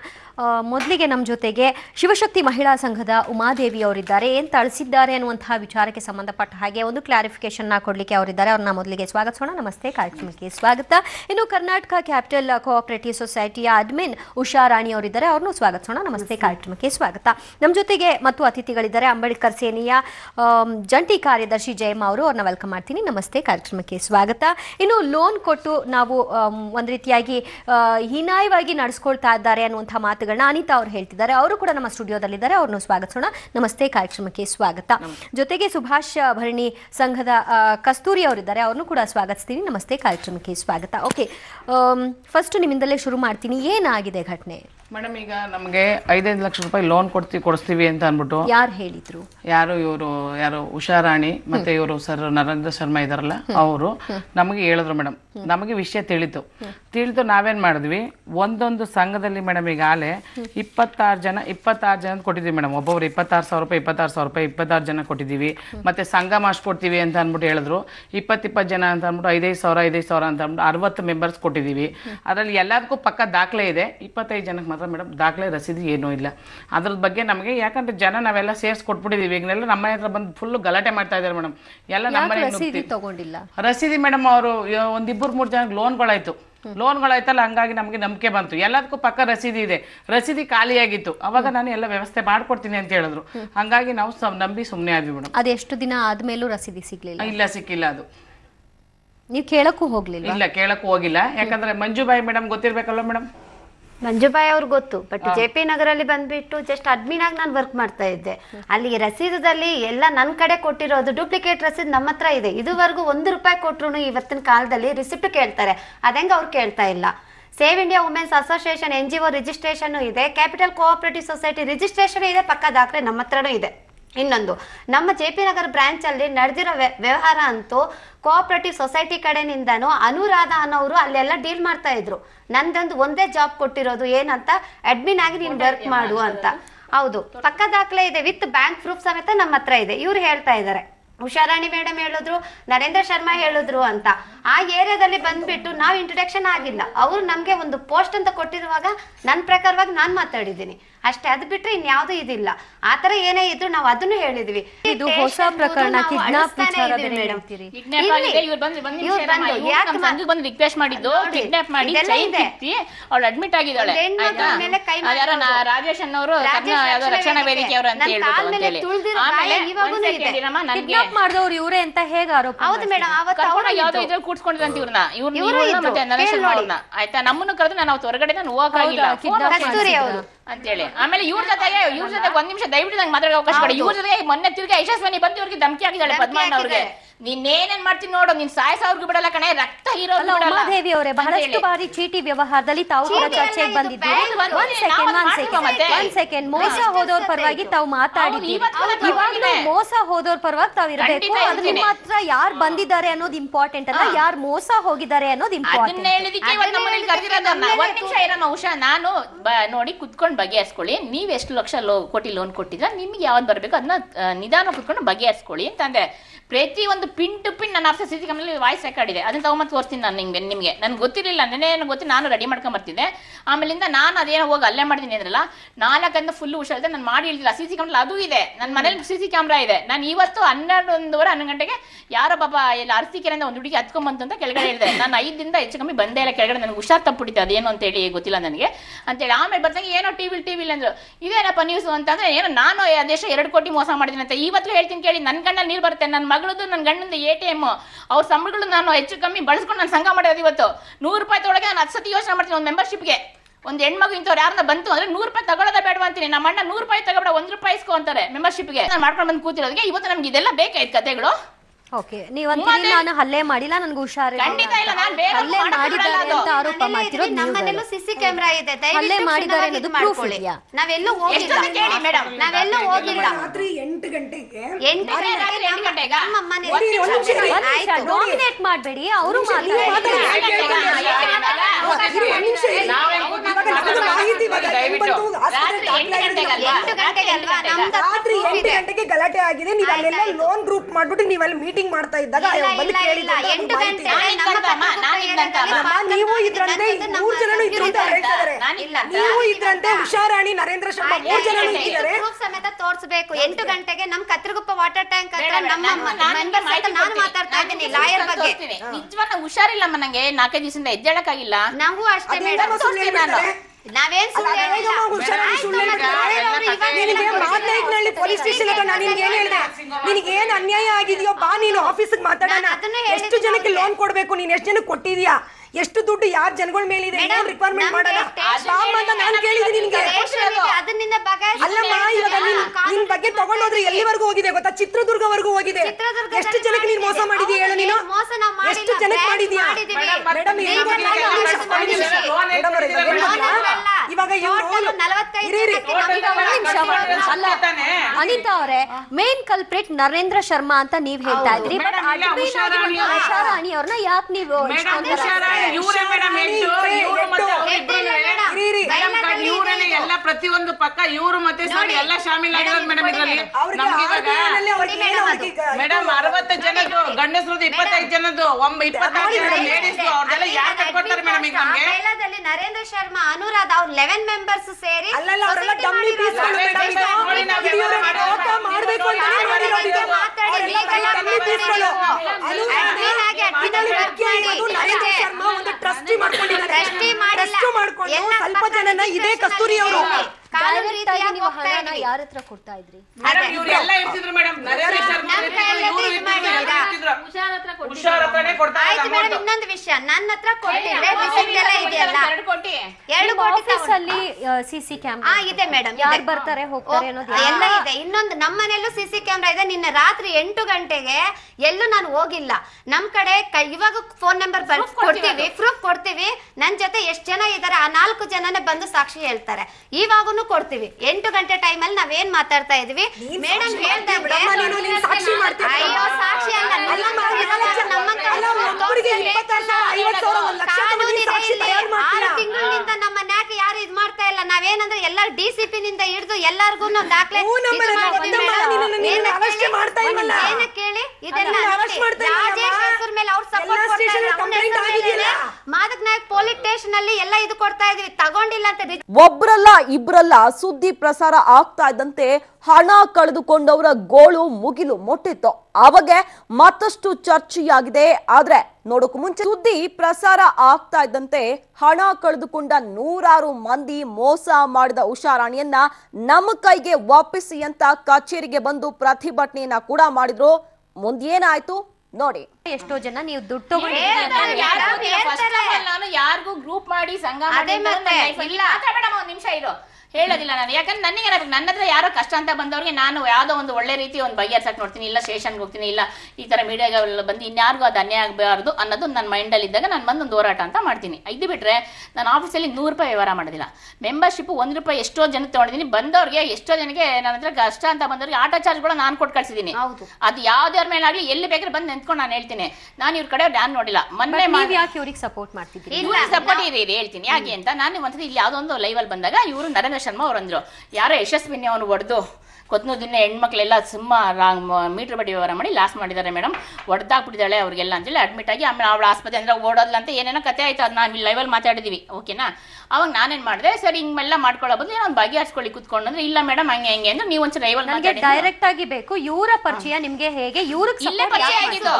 ಮೊದಲಿಗೆ ನಮ್ಮ ಜೊತೆಗೆ ಶಿವಶಕ್ತಿ ಮಹಿಳಾ ಸಂಘದ ಉಮಾದೇವಿ ಅವರಿದ್ದಾರೆ. ಏನು ತಳಿಸಿದ್ದಾರೆ ಅನ್ನುವಂತಹ ವಿಚಾರಕ್ಕೆ ಸಂಬಂಧಪಟ್ಟ ಹಾಗೆ ಒಂದು ಕ್ಲಾರಿಫಿಕೇಶನ್ನ ಕೊಡಲಿಕ್ಕೆ ಅವರಿದ್ದಾರೆ. ಅವ್ರನ್ನ ಮೊದಲಿಗೆ ಸ್ವಾಗತಿಸೋಣ. ನಮಸ್ತೆ. ಕಾರ್ಯಕ್ರಮಕ್ಕೆ ಸ್ವಾಗತ. ಇನ್ನು ಕರ್ನಾಟಕ ಕ್ಯಾಪಿಟಲ್ ಕೋಆಪರೇಟಿವ್ ಸೊಸೈಟಿಯ ಅಡ್ಮಿನ್ ಉಷಾ ರಾಣಿ ಅವರಿದ್ದಾರೆ. ಅವ್ರನ್ನೂ ಸ್ವಾಗತಿಸೋಣ. ನಮಸ್ತೆ. ಕಾರ್ಯಕ್ರಮಕ್ಕೆ ಸ್ವಾಗತ. ನಮ್ಮ ಜೊತೆಗೆ ಮತ್ತು ಅತಿಥಿಗಳಿದ್ದಾರೆ. ಅಂಬೇಡ್ಕರ್ ಸೇನೆಯ ಜಂಟಿ ಕಾರ್ಯದರ್ಶಿ ಜಯಮ್ಮ ಅವರು. ಅವ್ರನ್ನ ವೆಲ್ಕಮ್ ಮಾಡ್ತೀನಿ. ನಮಸ್ತೆ. ಕಾರ್ಯಕ್ರಮಕ್ಕೆ ಸ್ವಾಗತ. ಇನ್ನು ಲೋನ್ ಕೊಟ್ಟು ನಾವು ಒಂದು ರೀತಿಯಾಗಿ ಹೀನಾಯವಾಗಿ ನಡೆಸ್ಕೊಳ್ತಾ ಇದ್ದಾರೆ ಅನ್ನುವಂಥ ಮಾತುಗಳನ್ನ ಅನಿತಾ ಅವರು ಹೇಳ್ತಿದ್ದಾರೆ. ಅವರು ಕೂಡ ನಮ್ಮ ಸ್ಟುಡಿಯೋದಲ್ಲಿದ್ದಾರೆ. ಅವ್ರನ್ನು ಸ್ವಾಗತಿಸೋಣ. ನಮಸ್ತೆ. ಕಾರ್ಯಕ್ರಮಕ್ಕೆ ಸ್ವಾಗತ. ಜೊತೆಗೆ ಸುಭಾಷ್ ಭರಣಿ ಸಂಘದ ಕಸ್ತೂರಿ ಅವರಿದ್ದಾರೆ. ಅವ್ರನ್ನು ಕೂಡ ಸ್ವಾಗತಿಸ್ತೀನಿ. ನಮಸ್ತೆ. ಕಾರ್ಯಕ್ರಮಕ್ಕೆ ಸ್ವಾಗತ. ಓಕೆ ಫಸ್ಟ್ ನಿಮ್ಮಿಂದಲೇ ಶುರು ಮಾಡ್ತೀನಿ. ಏನಾಗಿದೆ ಘಟನೆ? ಮೇಡಮ್ ಈಗ ನಮಗೆ ಐದೈದು ಲಕ್ಷ ರೂಪಾಯಿ ಲೋನ್ ಕೊಡ್ತೀವಿ ಕೊಡಿಸ್ತೀವಿ ಅಂತ ಅಂದ್ಬಿಟ್ಟು ಯಾರು ಹೇಳಿದ್ರು? ಯಾರು ಇವರು ಯಾರು ಉಷಾರಾಣಿ ಮತ್ತೆ ಇವರು ಸರ್ ನರೇಂದ್ರ ಶರ್ಮಾ ಇದಾರಲ್ಲ ಅವರು ನಮಗೆ ಹೇಳಿದ್ರು ಮೇಡಮ್ ನಮಗೆ ವಿಷಯ ತಿಳಿತು. ತಿಳಿದು ನಾವೇನ್ ಮಾಡಿದ್ವಿ? ಒಂದೊಂದು ಸಂಘದಲ್ಲಿ ಮೇಡಮ್ ಆಲೆ ಇಪ್ಪತ್ತಾರು ಜನ ಇಪ್ಪತ್ತಾರು ಜನ ಕೊಟ್ಟಿದ್ದೀವಿ ಮೇಡಮ್ ಒಬ್ಬೊಬ್ರು ಇಪ್ಪತ್ತಾರು ಸಾವಿರ ರೂಪಾಯಿ ಇಪ್ಪತ್ತಾರು ಸಾವಿರ ರೂಪಾಯಿ ಇಪ್ಪತ್ತಾರು ಜನ ಕೊಟ್ಟಿದ್ದೀವಿ. ಮತ್ತೆ ಸಂಘ ಮಾಡಿಸ್ಕೊಡ್ತೀವಿ ಅಂತ ಅಂದ್ಬಿಟ್ಟು ಹೇಳಿದ್ರು. ಇಪ್ಪತ್ತಿಪ್ಪತ್ತು ಜನ ಅಂತ ಅಂದ್ಬಿಟ್ಟು ಐದೈದು ಸಾವಿರ ಐದೈದು ಸಾವಿರ ಅಂತ ಅಂದ್ಬಿಟ್ಟು ಅರವತ್ತು ಮೆಂಬರ್ಸ್ ಕೊಟ್ಟಿದ್ದೀವಿ. ಅದರಲ್ಲಿ ಎಲ್ಲದಕ್ಕೂ ಪಕ್ಕ ದಾಖಲೆ ಇದೆ. ಇಪ್ಪತ್ತೈದು ಜನಕ್ಕೆ ಮಾತ್ರ ಮೇಡಮ್ ದಾಖಲೆ ರಸೀದಿ ಏನೂ ಇಲ್ಲ. ಅದ್ರ ಬಗ್ಗೆ ನಮಗೆ ಯಾಕಂದ್ರೆ ಜನ ನಾವೆಲ್ಲ ಸೇರ್ಸ್ ಕೊಟ್ಬಿಟ್ಟಿದೀವಿ ಈಗನೆಲ್ಲ ನಮ್ಮ ಹತ್ರ ಬಂದು ಫುಲ್ ಗಲಾಟೆ ಮಾಡ್ತಾ ಇದ್ದಾರೆ ಮೇಡಮ್. ಎಲ್ಲ ನಮ್ಮ ರಸೀದಿ ತಗೊಂಡಿಲ್ಲ? ರಸೀದಿ ಮೇಡಮ್ ಅವರು ಒಂದಿಬ್ಬರು ಮೂರು ಜನಕ್ಕೆ ಲೋನ್ಗಳಾಯ್ತು. ಲೋನ್ಗಳಾಯ್ತಲ್ಲ ಹಂಗಾಗಿ ನಮಗೆ ನಂಬಿಕೆ ಬಂತು. ಎಲ್ಲದಕ್ಕೂ ಪಕ್ಕ ರಸೀದಿ ಇದೆ. ರಸೀದಿ ಖಾಲಿಯಾಗಿತ್ತು. ಅವಾಗ ನಾನು ಎಲ್ಲ ವ್ಯವಸ್ಥೆ ಮಾಡ್ಕೊಡ್ತೀನಿ ಅಂತ ಹೇಳಿದ್ರು. ಹಂಗಾಗಿ ನಾವು ನಂಬಿ ಸುಮ್ಮನೆ ಆದ್ವಿ ಮೇಡಮ್. ಅದೆಷ್ಟು ದಿನ ಆದ್ಮೇಲೂ ರಸೀದಿ ಸಿಗ್ಲಿಲ್ಲ? ಇಲ್ಲ ಸಿಕ್ಕಿಲ್ಲ ಅದು. ನೀವು ಕೇಳಕ್ಕೂ ಹೋಗ್ಲಿಲ್ಲ? ಇಲ್ಲ ಕೇಳಕ್ಕೂ ಹೋಗಿಲ್ಲ. ಯಾಕಂದ್ರೆ ಮಂಜುಬಾಯಿ ಮೇಡಮ್ ಗೊತ್ತಿರ್ಬೇಕಲ್ವ ಮೇಡಮ್? ಮಂಜುಬಾಯಿ ಅವ್ರಿಗೆ ಗೊತ್ತು ಬಟ್ ಜೆ ಪಿ ನಗರಲ್ಲಿ ಬಂದ್ಬಿಟ್ಟು ಜಸ್ಟ್ ಅಡ್ಮಿನ್ ಆಗಿ ನಾನು ವರ್ಕ್ ಮಾಡ್ತಾ ಇದ್ದೆ. ಅಲ್ಲಿ ರಸೀದಲ್ಲಿ ಎಲ್ಲ ನನ್ನ ಕಡೆ ಕೊಟ್ಟಿರೋದು ಡೂಪ್ಲಿಕೇಟ್ ರಸೀದ್ ನಮ್ಮ ಹತ್ರ ಇದೆ. ಇದುವರೆಗೂ ಒಂದು ರೂಪಾಯಿ ಕೊಟ್ರು ಇವತ್ತಿನ ಕಾಲದಲ್ಲಿ ರಿಸಿಪ್ಟ್ ಕೇಳ್ತಾರೆ. ಅದಂಗ ಅವ್ರು ಕೇಳ್ತಾ ಇಲ್ಲ. Save India women's association N G O registration ಇದೆ. ಕ್ಯಾಪಿಟಲ್ ಕೋಆಪರೇಟಿವ್ ಸೊಸೈಟಿ ರಿಜಿಸ್ಟ್ರೇಷನ್ ಇದೆ. ಪಕ್ಕ ದಾಖಲೆ ನಮ್ಮ ಹತ್ರನೂ ಇದೆ. ಇನ್ನೊಂದು ನಮ್ಮ ಜೆ ಪಿ ನಗರ್ ಬ್ರಾಂಚ್ ಅಲ್ಲಿ ನಡೆದಿರೋ ವ್ಯವಹಾರ ಅಂತೂ ಕೋಆಪರೇಟಿವ್ ಸೊಸೈಟಿ ಕಡೆಯಿಂದನೂ ಅನುರಾಧ ಅನ್ನೋರು ಅಲ್ಲೆಲ್ಲ ಡೀಲ್ ಮಾಡ್ತಾ ಇದ್ರು. ನಂದೊಂದು ಒಂದೇ ಜಾಬ್ ಕೊಟ್ಟಿರೋದು ಏನಂತ? ಅಡ್ಮಿನ್ ಆಗಿ ನೀನು ವರ್ಕ್ ಮಾಡು ಅಂತ. ಹೌದು. ಪಕ್ಕ ದಾಖಲೆ ಇದೆ ವಿತ್ ಬ್ಯಾಂಕ್ ಪ್ರೂಫ್ ಸಮೇತ ನಮ್ಮ ಹತ್ರ ಇದೆ. ಇವ್ರು ಹೇಳ್ತಾ ಇದ್ದಾರೆ ಹುಷಾರಾಣಿ ಮೇಡಮ್ ಹೇಳಿದ್ರು ನರೇಂದ್ರ ಶರ್ಮಾ ಹೇಳಿದ್ರು ಅಂತ. ಆ ಏರಿಯಾದಲ್ಲಿ ಬಂದ್ಬಿಟ್ಟು ನಾವು ಇಂಟ್ರಡಕ್ಷನ್ ಆಗಿಲ್ಲ. ಅವ್ರು ನಮ್ಗೆ ಒಂದು ಪೋಸ್ಟ್ ಅಂತ ಕೊಟ್ಟಿರುವಾಗ ನನ್ನ ಪ್ರಕಾರವಾಗಿ ನಾನು ಮಾತಾಡಿದ್ದೀನಿ. ಅಷ್ಟೇ ಅದು ಬಿಟ್ರೆ ಇನ್ಯಾವುದೂ ಇದಿಲ್ಲ. ಆತರ ಏನೇ ಇದ್ರು ನಾವು ಅದನ್ನು ಹೇಳಿದ್ವಿ. ಇದು ಹೊಸ ಪ್ರಕರಣ. ಕಿಡ್ನಾಪ್ ಮಾಡಿದ್ದು ಕಿಡ್ನಾಪ್ ಮಾಡಿ ಅವಳು ಅಡ್ಮಿಟ್ ಆಗಿದ್ದಾಳೆ. ರಾಜೇಶ್ ಅನ್ನೋರು ರಕ್ಷಣಾ ವೇದಿಕೆ. ಅಂತ ಕಿಡ್ನಾಪ್ ಮಾಡಿದವ್ರು ಇವರೇ ಅಂತ ಹೇಗೆ ಆರೋಪ ಹೌದು ಮೇಡಮ್ ಅವತ್ತು ಕರ್ಕೊಂಡು ಅವ್ರು ಯಾವ್ದೋ ಇದ್ದು. ಇದ್ರಲ್ಲಿ ಕೂಡ್ಸ್ಕೊಂಡಿದ್ರಂತ ಇವ್ರನ್ನ ಇವ್ರನ್ನ. ಇವ್ರು ಇವ್ರನ್ನ ಮತ್ತೆ ನರೇಶ್ ಅವ್ರನ್ನ. ಆಯ್ತಾ? ನಮ್ಮನ್ನು ಕರೆದು ನಾನು ಅವತ್ತು ಹೊರಗಡೆ ನಾನು ಹೋಗಕ್ಕಾಗಿಲ್ಲ ಕಸ್ತೂರಿ ಅವರು. ಅಂತೇಳಿ. ಆಮೇಲೆ ಇವ್ರ ಜೊತೆಗೆ ಇವ್ರ ಜೊತೆಗೆ ಒಂದ್ ನಿಮಿಷ ದಯವಿಟ್ಟು ನಂಗೆ ಮಾತಾಡೋ ಅವಕಾಶ ಕೊಡಿ. ಇವ್ರ ಜೊತೆಗೆ ಮೊನ್ನೆ ತಿರುಗಿ ಯಶಸ್ವಿನಿ ಬಂದು ಇವ್ರಿಗೆ ಧಮಕಿ ಹಾಕಿದಾಳೆ ಪದ್ಮಣ್ಣ ಅವ್ರಿಗೆ ನೀನೇನೇನ್ ಮಾಡ್ತೀನಿ ನೋಡು ನೀನ್ ಸಾಯಸವ್ರಿಗೂ ಬಿಡಲ್ಲ ಕಣೆ ರಕ್ತ ಹೀರೋ ದೇವಿ ಉಮಾದೇವಿ ಅವರೇ ಬಹಳಷ್ಟು ಬಾರಿ ಚೀಟಿ ವ್ಯವಹಾರದಲ್ಲಿ ತಾವು ಕೂಡ ಚೀಟಿ ಚರ್ಚೆಗೆ ಸೆಕೆಂಡ್ ಸೆಕೆಂಡ್. ಸೆಕೆಂಡ್ ಮೋಸ ಹೋದವ್ರ ಪರವಾಗಿ ತಾವು ಮಾತಾಡಿ ಮೋಸ ಹೋದವ್ರ ಪರವಾಗಿ ತಾವು ಇರಬೇಕು. ಅದು ನಿಮ್ಮ. ಹತ್ರ ಯಾರು ಬಂದಿದ್ದಾರೆ ಅನ್ನೋದು ಇಂಪಾರ್ಟೆಂಟ್ ಅಲ್ಲ ಯಾರು ಮೋಸ ಹೋಗಿದ್ದಾರೆ ಅನ್ನೋದು ಅದನ್ನ ಇಂಪಾರ್ಟೆಂಟ್ ಉಷಾ ನಾನು ನೋಡಿ ಕುತ್ಕೊಂಡು ಬಗೆಹರಿಸ್ಕೊಳ್ಳಿ. ನೀವ್ ಎಷ್ಟು ಲಕ್ಷ ಲೋ ಕೋಟಿ ಲೋನ್ ಕೊಟ್ಟಿದ್ರ ನಿಮ್ಗೆ ಯಾವ್ದು ಬರ್ಬೇಕು ಅದನ್ನ ನಿಧಾನ ಕುತ್ಕೊಂಡು ಬಗೆಹರಿಸ್ಕೊಳ್ಳಿ ಅಂತಂದೆ. ಪ್ರತಿ ಒಂದು ಪಿನ್ ಟು ಪಿನ್ ನನ್ನ ಆಫ್ಸರ್ ಸಿ ಸಿ ಕ್ಯಾಮ್ರಲ್ಲಿ ವಾಯ್ಸ್ ರೆಕಾರ್ಡ್ ಇದೆ. ಅದನ್ನ ತಗೊಂಬಂದು ತೋರಿಸ್ತೀನಿ ನಾನು ನಿಮಗೆ ನಿಮಗೆ. ನನ್ಗೆ ಗೊತ್ತಿರಲಿಲ್ಲ ನೆನೆ ಏನು ಗೊತ್ತಿ ನಾನು ರೆಡಿ ಮಾಡ್ಕೊಂಡು ಬರ್ತಿದ್ದೆ ಆಮೇಲಿಂದ ನಾನು ಅದೇನೋ ಹೋಗಿ ಅಲ್ಲೇ ಮಾಡ್ತೀನಿ ಅಂದ್ರಲ್ಲ ನಾಲ್ಕಂದ ಫುಲ್ ಹುಷಾರಿದೆ ನಾನು ಮಾಡಿ ಹೇಳ್ತಿಲ್ಲ. ಸಿ ಸಿ ಕ್ಯಾಮ್ರಲ್ಲಿ ಅದು ಇದೆ. ನನ್ನ ಮನೇಲಿ ಸಿ ಸಿ ಕ್ಯಾಮ್ರಾ ಇದೆ. ನಾನು ಇವತ್ತು ಹನ್ನೆರಡೊಂದುವರೆ, ಹನ್ನೊಂದು ಗಂಟೆಗೆ ಯಾರೋ ಪಾಪ ಎಲ್ಲ ಅರಸೀಕೆರೆಯಿಂದ ಒಂದು ಹುಡುಗಿ ಹತ್ಕೊಂಬಂತು ಅಂತ ಕೆಳಗಡೆ ಹೇಳಿದೆ. ನಾನು ಐದಿಂದ ಹೆಚ್ಚು ಕಮ್ಮಿ ಬಂದೇ ಇಲ್ಲ, ಕೆಳಗಡೆ ನನಗೆ ಹುಷಾರ್ ತಪ್ಪಿಟ್ಟಿದೆ ಅದೇನು ಅಂತೇಳಿ ಗೊತ್ತಿಲ್ಲ ನನಗೆ. ಅಂತೇಳಿ ಆಮೇಲೆ ಬರ್ತಾಗ ಏನೋ ಟಿವಿ ಟಿವಿ ಅಂದ್ರು. ಇದೇನಪ್ಪ ನ್ಯೂಸ್ ಅಂತಂದ್ರೆ ಏನೋ ನಾನು ದೇಶ ಎರಡು ಕೋಟಿ ಮೋಸ ಮಾಡಿದ್ದೀನಿ ಅಂತ. ಇವತ್ತು ಹೇಳ್ತೀನಿ ಕೇಳಿ ನನ್ನ ಕಣ್ಣಲ್ಲಿ ನೀರು ಬರುತ್ತೆ ನನ್ನ ಮಗಳದು ನನ್ನ ಗಂಡಂದು ಎ ಟಿ ಎಂ ಅವ್ರ ಸಂಬಳಗಳು ನಾನು ಹೆಚ್ಚು ಕಮ್ಮಿ ಬಳಸ್ಕೊಂಡು ನಾನು ಸಂಘ ಮಾಡೋದು ಇವತ್ತು. ನೂರು ರೂಪಾಯಿ ತೊಳಗೆ ನಾನು ಹತ್ತು ಸತಿ ಯೋಚನೆ ಮಾಡ್ತೀನಿ ಒಂದು ಮೆಂಬರ್ಶಿಪ್ಗೆ ಒಂದು ಹೆಣ್ಮಗು ಇಂಥವ್ರು ಯಾರನ್ನ ಬಂತು ಅಂದ್ರೆ ನೂರು ರೂಪಾಯಿ ತಗೊಳ್ಳೋದ ಬೇಡವಾ ಅಂತೀನಿ. ನಮ್ಮ ಅಣ್ಣ ನೂರು ರೂಪಾಯಿ ತಗೊಬೇಡ, ಒಂದು ರೂಪಾಯಿ ಇಸ್ಕೊ ಅಂತಾರೆ ಮೆಂಬರ್ಶಿಪ್ಗೆ ನಾನು ಮಾಡ್ಕೊಂಡು ಬಂದು ಕೂತಿರೋದಕ್ಕೆ ಇವತ್ತು ನಮ್ಗೆ ಇದೆಲ್ಲ ಬೇಕಾಯ್ತು ಕತೆಗಳು ಓಕೆ ನೀವಂತೀರಿ ನಾನು ಹಲ್ಲೆ ಮಾಡಿಲ್ಲ? ನನಗೆ ಹುಷಾರಿಲ್ಲ. ಖಂಡಿತ ಇಲ್ಲ, ನಾನು ಬೇರೆ ಹಲ್ಲೆ ಮಾಡಿದ್ದಾರೆ ಅಂತ ಆರೋಪ ಮಾಡ್ತಿರೋದು ನಮ್ಮನೆಲ್ಲೂ ಸಿಸಿ ಕ್ಯಾಮೆರಾ ಇದೆ ದಯವಿಟ್ಟು ಹಲ್ಲೆ ಮಾಡಿದ್ದಾರೆ ಅನ್ನೋದು ಪ್ರೂಫ್. ಇದೆಯಾ? ನಾವೆಲ್ಲೂ ಹೋಗಿಲ್ಲ. ಕೇಳಿ ಮೇಡಮ್? ನಾವೆಲ್ಲೂ ಹೋಗಿಲ್ಲ. ರಾತ್ರಿ 8 ಗಂಟೆಗೆ. ಎಂಟು ರಾತ್ರಿ ಗಂಟೆಗೆ 8 ಗಂಟೆಗೆ. ನಮ್ಮ ಮನೆ ಒಂದ್ ನಿಮಿಷ, ಒಂದ್ ನಿಮಿಷ. ಒಂದ್ ನಿಮಿಷ ಆಯ್ತು. ಡಾಮಿನೇಟ್ ಮಾಡಬೇಡಿ. ಅವರು ಮಾತಾಡಿ. ಎಂಟು ಗಂಟೆಗೆ ಅಲ್ವಾ? ನಮ್ದು ರಾತ್ರಿ ಎಂಟು ಗಂಟೆಗೆ ಗಲಾಟೆ ಆಗಿದೆ. ನೀವು ಅಲ್ಲೆಲ್ಲ ಲೋನ್ ಗ್ರೂಪ್ ಮಾಡ್ಬಿಟ್ಟು ನೀವೆಲ್ಲ ಮೀಟಿಂಗ್ ಮಾಡ್ತಾ ಇದ್ದಾಗ ಬಂದು ನೀವು ಇದ್ರಂತೆ ಮೂರ್ ಜನನು ನಮ್ಮ ಇದ್ರು ಅಂತ ಹೇಳ್ತಿದ್ದಾರೆ ಇಲ್ಲ. ನೀವು ಇದ್ರಂತೆ ಹುಷಾರಾಣಿ ನರೇಂದ್ರ ಶರ್ಮಾ ಮೂರ್ ಜನ ಇದ್ದಾರೆ. ಪ್ರೂಫ್ ಸಮೇತ ತೋರಿಸಬೇಕು. ಎಂಟು ಗಂಟೆಗೆ ನಮ್ ಕತ್ರಗುಪ್ಪ ವಾಟರ್ ಟ್ಯಾಂಕ್ ಹತ್ರ ನಮ್ಮ ನಾನು- ನಾನು ಮೆಂಬರ್ಸ್ ಹತ್ರ ನಾನು ಮಾತಾಡ್ತಾ ಇದ್ದೀನಿ ಲಾಯರ್ ಬಗ್ಗೆ. ನಿಜವಾಗ ಹುಷಾರಿಲ್ಲಮ್ಮ ನಂಗೆ. ನಾಲ್ಕೈದು ದಿವಸದಿಂದ ಎದ್ದೇಳಕ್ಕಾಗಿಲ್ಲ. ನಾವು ಅಷ್ಟೇ ನಾನು. ಮೇಡಮ್. ನಾವೇನ್ ಪೊಲೀಸ್ ಸ್ಟೇಷನ್ ಹತ್ರ ನಾನು ನಿನ್ಗೆ ಏನ್ ಹೇಳಿದೆ? ನಿನಗೆ ಏನ್ ಅನ್ಯಾಯ ಆಗಿದೆಯೋ ಬಾ ನೀನು ಆಫೀಸಿಗೆ ಮಾತಾಡೋಣ. ಎಷ್ಟು ಜನಕ್ಕೆ ಲೋನ್ ಕೊಡ್ಬೇಕು? ನೀನ್ ಎಷ್ಟು ಜನಕ್ಕೆ ಕೊಟ್ಟಿದ್ಯಾ? ಎಷ್ಟು ದುಡ್ಡು ಯಾರ ಜನಗಳ ಮೇಲೆ ಇದೆ ಮೇಡಮ್, ರಿಕ್ವೈರ್ಮೆಂಟ್ ನಮ್ಗೆ ಮಾಡೋಣ ಸ್ಟೇಷನ್ ಬಾ ಅಮ್ಮ ಅಂತ ನಾನು ಕೇಳಿದ್ದೀನಿ ನಿನ್ಗೆ ರೇಷನ್ ಇದೆ, ಅದನ್ನಿಂದ ಬಗೆಹರಿಸಿ ಅಲ್ಲಮ್ಮ ಇವಾಗ ನೀನ್ ನಿನ್ ಬಗ್ಗೆ ತಗೊಂಡೋದ್ರೆ ಎಲ್ಲಿವರೆಗೂ ಹೋಗಿದೆ ಗೊತ್ತಾ? ಚಿತ್ರದುರ್ಗವರೆಗೂ ಹೋಗಿದೆ. ಚಿತ್ರದುರ್ಗದಲ್ಲಿ ಎಷ್ಟು ಜನಕ್ಕೆ ನೀನ್ ಮೋಸ ಮಾಡಿದೀಯ ಹೇಳು ನೀನು? ಹೌದು, ಮೋಸ ನಾವು ಮಾಡಿಲ್ಲ. ಎಷ್ಟು ಜನಕ್ಕೆ ಬ್ಯಾಂಕ್ ಮಾಡಿದ್ಯಾ ಮಾಡಿದೀವಿ. ಮೇಡಮ್ ಇವಾಗ ಎಲ್ಲ ನಾನು ಮೋಸ ಮಾಡಿದ್ದೀವಿ. ಮೇಡಮ್ ಅವ್ರೆ, ಇವಾಗ ಏನ್ ಗೊತ್ತಾ? ಇವಾಗ ಟೋಟಲ್ ನಲವತ್ತೈದು ಇರಿ, ಇರಿ. ಜನಕ್ಕೆ ಈಗ ಒಂದ್ ನಿಮಿಷ ಅಲ್ಲ ಅನಿತಾ ಅವರೇ ಮೇನ್ ಕಲ್ಪ್ರಿಟ್ ನರೇಂದ್ರ ಶರ್ಮಾ ಅಂತ ನೀವ್ ಹೇಳ್ತಾ ಇದ್ರಿ. ಬಟ್ Madam, ಇಲ್ಲ, ಅಡ್ಮಿನ್ ಉಷಾರಾಣಿ ಆಗಿರೋ ಉಷಾರಾಣಿ ಅವ್ರನ್ನ ಯಾಕೆ ನೀವು ಮೇಡಮ್ ಇವರೇ ಮೇಡಂ ಹೆಣ್ಣು ಮತ್ತೆ ಅವ್ರು ಇಬ್ರು ಇರಿ, ಇರಿ. ಇವ್ರೇನೆ ಎಲ್ಲ ಪ್ರತಿಯೊಂದು ಪಕ್ಕ ಇವರು ಮತ್ತೆ ಸರ್ ಎಲ್ಲ ಶಾಮಿಲ್ ಆಗಿರೋದು ಮೇಡಮ್ ಇದ್ರಲ್ಲಿ. ಮೇಡಮ್ ಅರವತ್ತು ಜನದ್ದು ಗಂಡಸ್ರದ್ದು ಇಪ್ಪತ್ತೈದು ಜನದ್ದು ಒಂಬ ಇಪ್ಪತ್ತೈದು ಜನ ಲೇಡೀಸ್ ಅವ್ರದೆಲ್ಲ ಯಾರು ಕಟ್ಕೊಡ್ತಾರೆ ಮೇಡಮ್ ಈಗ ನಮ್ಗೆ? ನರೇಂದ್ರ ಶರ್ಮಾ ಅನುರಾಧ ಅವ್ರ ಲೆವೆನ್ ಮೆಂಬರ್ಸ್ ಸೇರಿ ಮಾತಾಡಿ, ಒಂದು ಟ್ರಸ್ಟಿ ಮಾಡ್ಕೊಂಡಿದ್ದಾರೆ ಮಾಡಿಲ್ಲ. ಟ್ರಸ್ಟ್ ಮಾಡ್ಕೊಂಡು ಸ್ವಲ್ಪ ಜನನ ಇದೇ ಕಸ್ತೂರಿ ಅವರು ಕಾನೂನು ರೀತಿಯಾಗಿ ನೀವು ಹಣನ ಯಾರ ಹತ್ರ ಕೊಡ್ತಾ ಇದ್ರಿ? ಆಯ್ತು ಮೇಡಮ್ ಇನ್ನೊಂದು ವಿಷಯ. ನನ್ನ ಹತ್ರ ಕೊಟ್ಟಿದ್ರೆ ಇದೆಯಲ್ಲ. ಎರಡು ಕೋಟಿ ಎರಡು ಕೋಟಿ ಆಫೀಸ್ ಅಲ್ಲಿ ಸಿಸಿ ಕ್ಯಾಮ್ರಾ ಇದೆ ಮೇಡಮ್ ಯಾರು ಬರ್ತಾರೆ ಹೋಗ್ತಾರೆ ಅನ್ನೋದು ಎಲ್ಲ ಇದೆ. ಇನ್ನೊಂದು ನಮ್ಮನೆಲ್ಲೂ ಸಿಸಿ ಕ್ಯಾಮ್ರಾ ಇದೆ. ನಿನ್ನೆ ರಾತ್ರಿ ಎಂಟು ಗಂಟೆಗೆ ಎಲ್ಲೂ ನಾನು ಹೋಗಿಲ್ಲ. ನಮ್ ಕಡೆ ಕ- ಇವಾಗ ಫೋನ್ ನಂಬರ್ ಕೊಡ್ತೀವಿ ಪ್ರೂಫ್ ಕೊಡ್ತೀವಿ. ನನ್ ಜೊತೆ ಎಷ್ಟ್ ಜನ ಇದಾರೆ? ಆ ನಾಲ್ಕು ಜನನೇ ಬಂದು ಸಾಕ್ಷಿ ಹೇಳ್ತಾರೆ. ಇವಾಗೂನು ಕೊಡ್ತೀವಿ ಎಂಟು ಗಂಟೆ ಟೈಮ್ ನಾವೇನ್ ಮಾತಾಡ್ತಾ ಇದೀವಿ ಮೇಡಮ್ ಹೇಳ್ತಾ ಅಯ್ಯೋ ಸಾಕ್ಷಿ ಅಲ್ಲ ಅಲ್ಲ, ಯಾರು ಇದ್ ಮಾಡ್ತಾ ಇಲ್ಲ ನಾವೇನಂದ್ರೆ ಎಲ್ಲ ಡಿ ಸಿ ಪಿ ನಿಂದ ಹಿಡಿದು ಎಲ್ಲಾರ್ಗು ದಾಖಲೆ ಹ್ಞೂ ನಮ್ಮ ಇದು ಮನೆ ಮಾಡಿದ್ವಿ ಬಂದಮ್ಮ, ಮೇಡಮ್. ನೀನು- ನೀನು ಏನಕ್ಕೆ ಅರೆಸ್ಟ್ ಹೇಳಿ? ಮಾಡ್ತಾ ಇಲ್ವಲ್ಲ? ಏನಕ್ಕೆ ಹೇಳಿ ಇದೆಲ್ಲ ನೀನು ನೋಡಿ. ಅರೆಸ್ಟ್ ಮಾಡ್ತಾ ಇಲ್ವಲ್ಲ? ರಾಜೇಶ್ ಹೆಸರು ಮೇಲೆ ಅವ್ರು ಸಪೋರ್ಟ್ ಇಲ್ಲ ಮಾದಕ್ ನಾಯಕ್ ಪೊಲೀಸ್ ಸ್ಟೇಷನ್ ಅಲ್ಲಿ ಎಲ್ಲ ಇದು ಕೊಡ್ತಾ ಇದೀವಿ ತಗೊಂಡಿಲ್ಲ ಅಂತ ಒಬ್ರಲ್ಲ ಇಬ್ರಲ್ಲ ಸುದ್ದಿ ಪ್ರಸಾರ ಆಗ್ತಾ ಇದ್ದಂತೆ ಹಣ ಕಳೆದುಕೊಂಡವರ ಗೋಳು ಮುಗಿಲು ಮುಟ್ಟಿತ್ತು. ಅವಾಗೆ ಮತ್ತಷ್ಟು ಚರ್ಚೆಯಾಗಿದೆ. ಆದ್ರೆ ನೋಡೋಕು ಮುಂಚೆ ಸುದ್ದಿ ಪ್ರಸಾರ ಆಗ್ತಾ ಇದ್ದಂತೆ ಹಣ ಕಳೆದುಕೊಂಡ ನೂರಾರು ಮಂದಿ ಮೋಸ ಮಾಡಿದ ಉಷಾರಾಣಿಯನ್ನ ನಮ್ಮ ಕೈಗೆ ವಾಪಸಿ ಅಂತ ಕಚೇರಿಗೆ ಬಂದು ಪ್ರತಿಭಟನೆಯನ್ನ ಕೂಡ ಮಾಡಿದ್ರು. ಮುಂದೇನಾಯ್ತು ನೋಡಿ. ಎಷ್ಟೋ ಜನ ನೀವು ದುಡ್ಡು ಯಾರ್ಗೂ ಗ್ರೂಪ್ ಮಾಡಿ ಸಂಘ ಇಲ್ಲ. ನಿಮಿಷ ಇರು. ಹೇಳೋದಿಲ್ಲ ನಾನು. ಯಾಕಂದ್ರೆ ನನಗೆ ನನಗೆ ನನ್ನ ಹತ್ರ ಯಾರೋ ಕಷ್ಟ ಅಂತ ಬಂದವ್ರಿಗೆ ನಾನು ಯಾವುದೋ ಒಂದು ಒಳ್ಳೆ ರೀತಿ ಒಂದು ಬಗೆಹರ್ಸಕ್ಕೆ ನೋಡ್ತೀನಿ ಇಲ್ಲ ಸ್ಟೇಷನ್ಗೆ ಹೋಗ್ತೀನಿ ಇಲ್ಲ ಈ ಥರ ಮೀಡಿಯಾಗೆಲ್ಲ ಬಂದು ಇನ್ಯಾರಿಗೂ ಅದು ಅನ್ಯಾಯ ಆಗಬಾರ್ದು ಅನ್ನೋದು ನನ್ನ ಮೈಂಡಲ್ಲಿ ಇದ್ದಾಗ ನಾನು ಬಂದು ಒಂದು ಹೋರಾಟ ಅಂತ ಮಾಡ್ತೀನಿ. ಇದು ಬಿಟ್ಟರೆ ನಾನು ಆಫೀಸಲ್ಲಿ ನೂರು ರೂಪಾಯಿ ವ್ಯವಹಾರ ಮಾಡೋದಿಲ್ಲ. ಮೆಂಬರ್ಶಿಪ್ ಒಂದು ರೂಪಾಯಿ ಎಷ್ಟೋ ಜನ ತಗೊಂಡಿದ್ದೀನಿ ಬಂದವ್ರಿಗೆ ಎಷ್ಟೋ ಜನಕ್ಕೆ ನನ್ನ ಹತ್ರ ಕಷ್ಟ ಅಂತ ಬಂದವ್ರಿಗೆ ಆಟೋ ಚಾರ್ಜ್ ಕೂಡ ನಾನು ಕೊಟ್ಟು ಕಳ್ಸಿದ್ದೀನಿ. ಹೌದು. ಅದು ಮೇಲೆ ಆಗಲಿ ಎಲ್ಲಿ ಬೇಕಾದ್ರೆ ಬಂದು ನಿಂತ್ಕೊಂಡು ನಾನು ಹೇಳ್ತೀನಿ. ನಾನು ಇವ್ರ ಕಡೆ ಡ್ಯಾನ್ ನೋಡಿಲ್ಲ. ಮೊನ್ನೆ ಮಾಡಿ ಯಾಕೆ ಇವ್ರಿಗೆ ಸಪೋರ್ಟ್ ಮಾಡ್ತೀನಿ ಸಪೋರ್ಟ್ ಇದೆ ಹೇಳ್ತೀನಿ. ಯಾಕೆ ಅಂತ ನಾನು ಒಂದ್ಸರಿ ಇಲ್ಲಿ ಯಾವುದೋ ಒಂದು ಲೈವ್ ಅಲ್ಲಿ ಬಂದಾಗ ಇವರು ನರೇಂದ್ರ ಶರ್ಮಾ ಅವ್ರು ಅಂದ್ರು ಯಾರೋ ಯಶಸ್ವಿನಿ ಅವನು ಹೊಡೆದು ಕೊತ್ನೂರು ದಿನ ಹೆಣ್ಮಕ್ಳೆಲ್ಲ ಸುಮ್ಮ ಮೀಟರ್ ಬಡಿ ವ್ಯವಹಾರ ಮಾಡಿ ಲಾಸ್ ಮಾಡಿದ್ದಾರೆ ಮೇಡಮ್ ಹೊಡೆದಾಕ್ಬಿಟ್ಟಿದ್ದಾಳೆ ಅವ್ರಿಗೆಲ್ಲ ಅಂತೇಳಿ ಅಡ್ಮಿಟ್ ಆಗಿ ಆಮೇಲೆ ಅವಳ ಆಸ್ಪತ್ರೆ ಅಂದ್ರೆ ಓಡೋದ್ಲ ಅಂತ ಏನೇನೋ ಕತೆ ಆಯ್ತು. ಅದು ನಾವು ಇಲ್ಲಿ ಲೈವಲ್ಲಿ ಮಾತಾಡಿದೀವಿ. ಓಕೆನಾ ಅವಾಗ ನಾನೇನು ಮಾಡಿದೆ ಸರಿ ಹಿಂಗೆಲ್ಲ ಮಾಡ್ಕೊಳ್ಳೋ ಬದಲು ಏನೋ ಬಗೆಹರಿಸ್ಕೊಳ್ಳಿ ಕೂತ್ಕೊಂಡು ಅಂದ್ರೆ ಇಲ್ಲ ಮೇಡಮ್ ಹಂಗೆ ಹಂಗೆ ಅಂದ್ರೆ ನೀವು ಒಂಚೂರು ಲೈವಲ್ ನನಗೆ ಡೈರೆಕ್ಟ್ ಆಗಿ ಬೇಕು. ಇವರ ಪರಿಚಯ ನಿಮಗೆ ಹೇಗೆ? ಇವ್ರಿಗೆ ಇಲ್ಲೇ ಪರಿಚಯ ಆಗಿದ್ದು.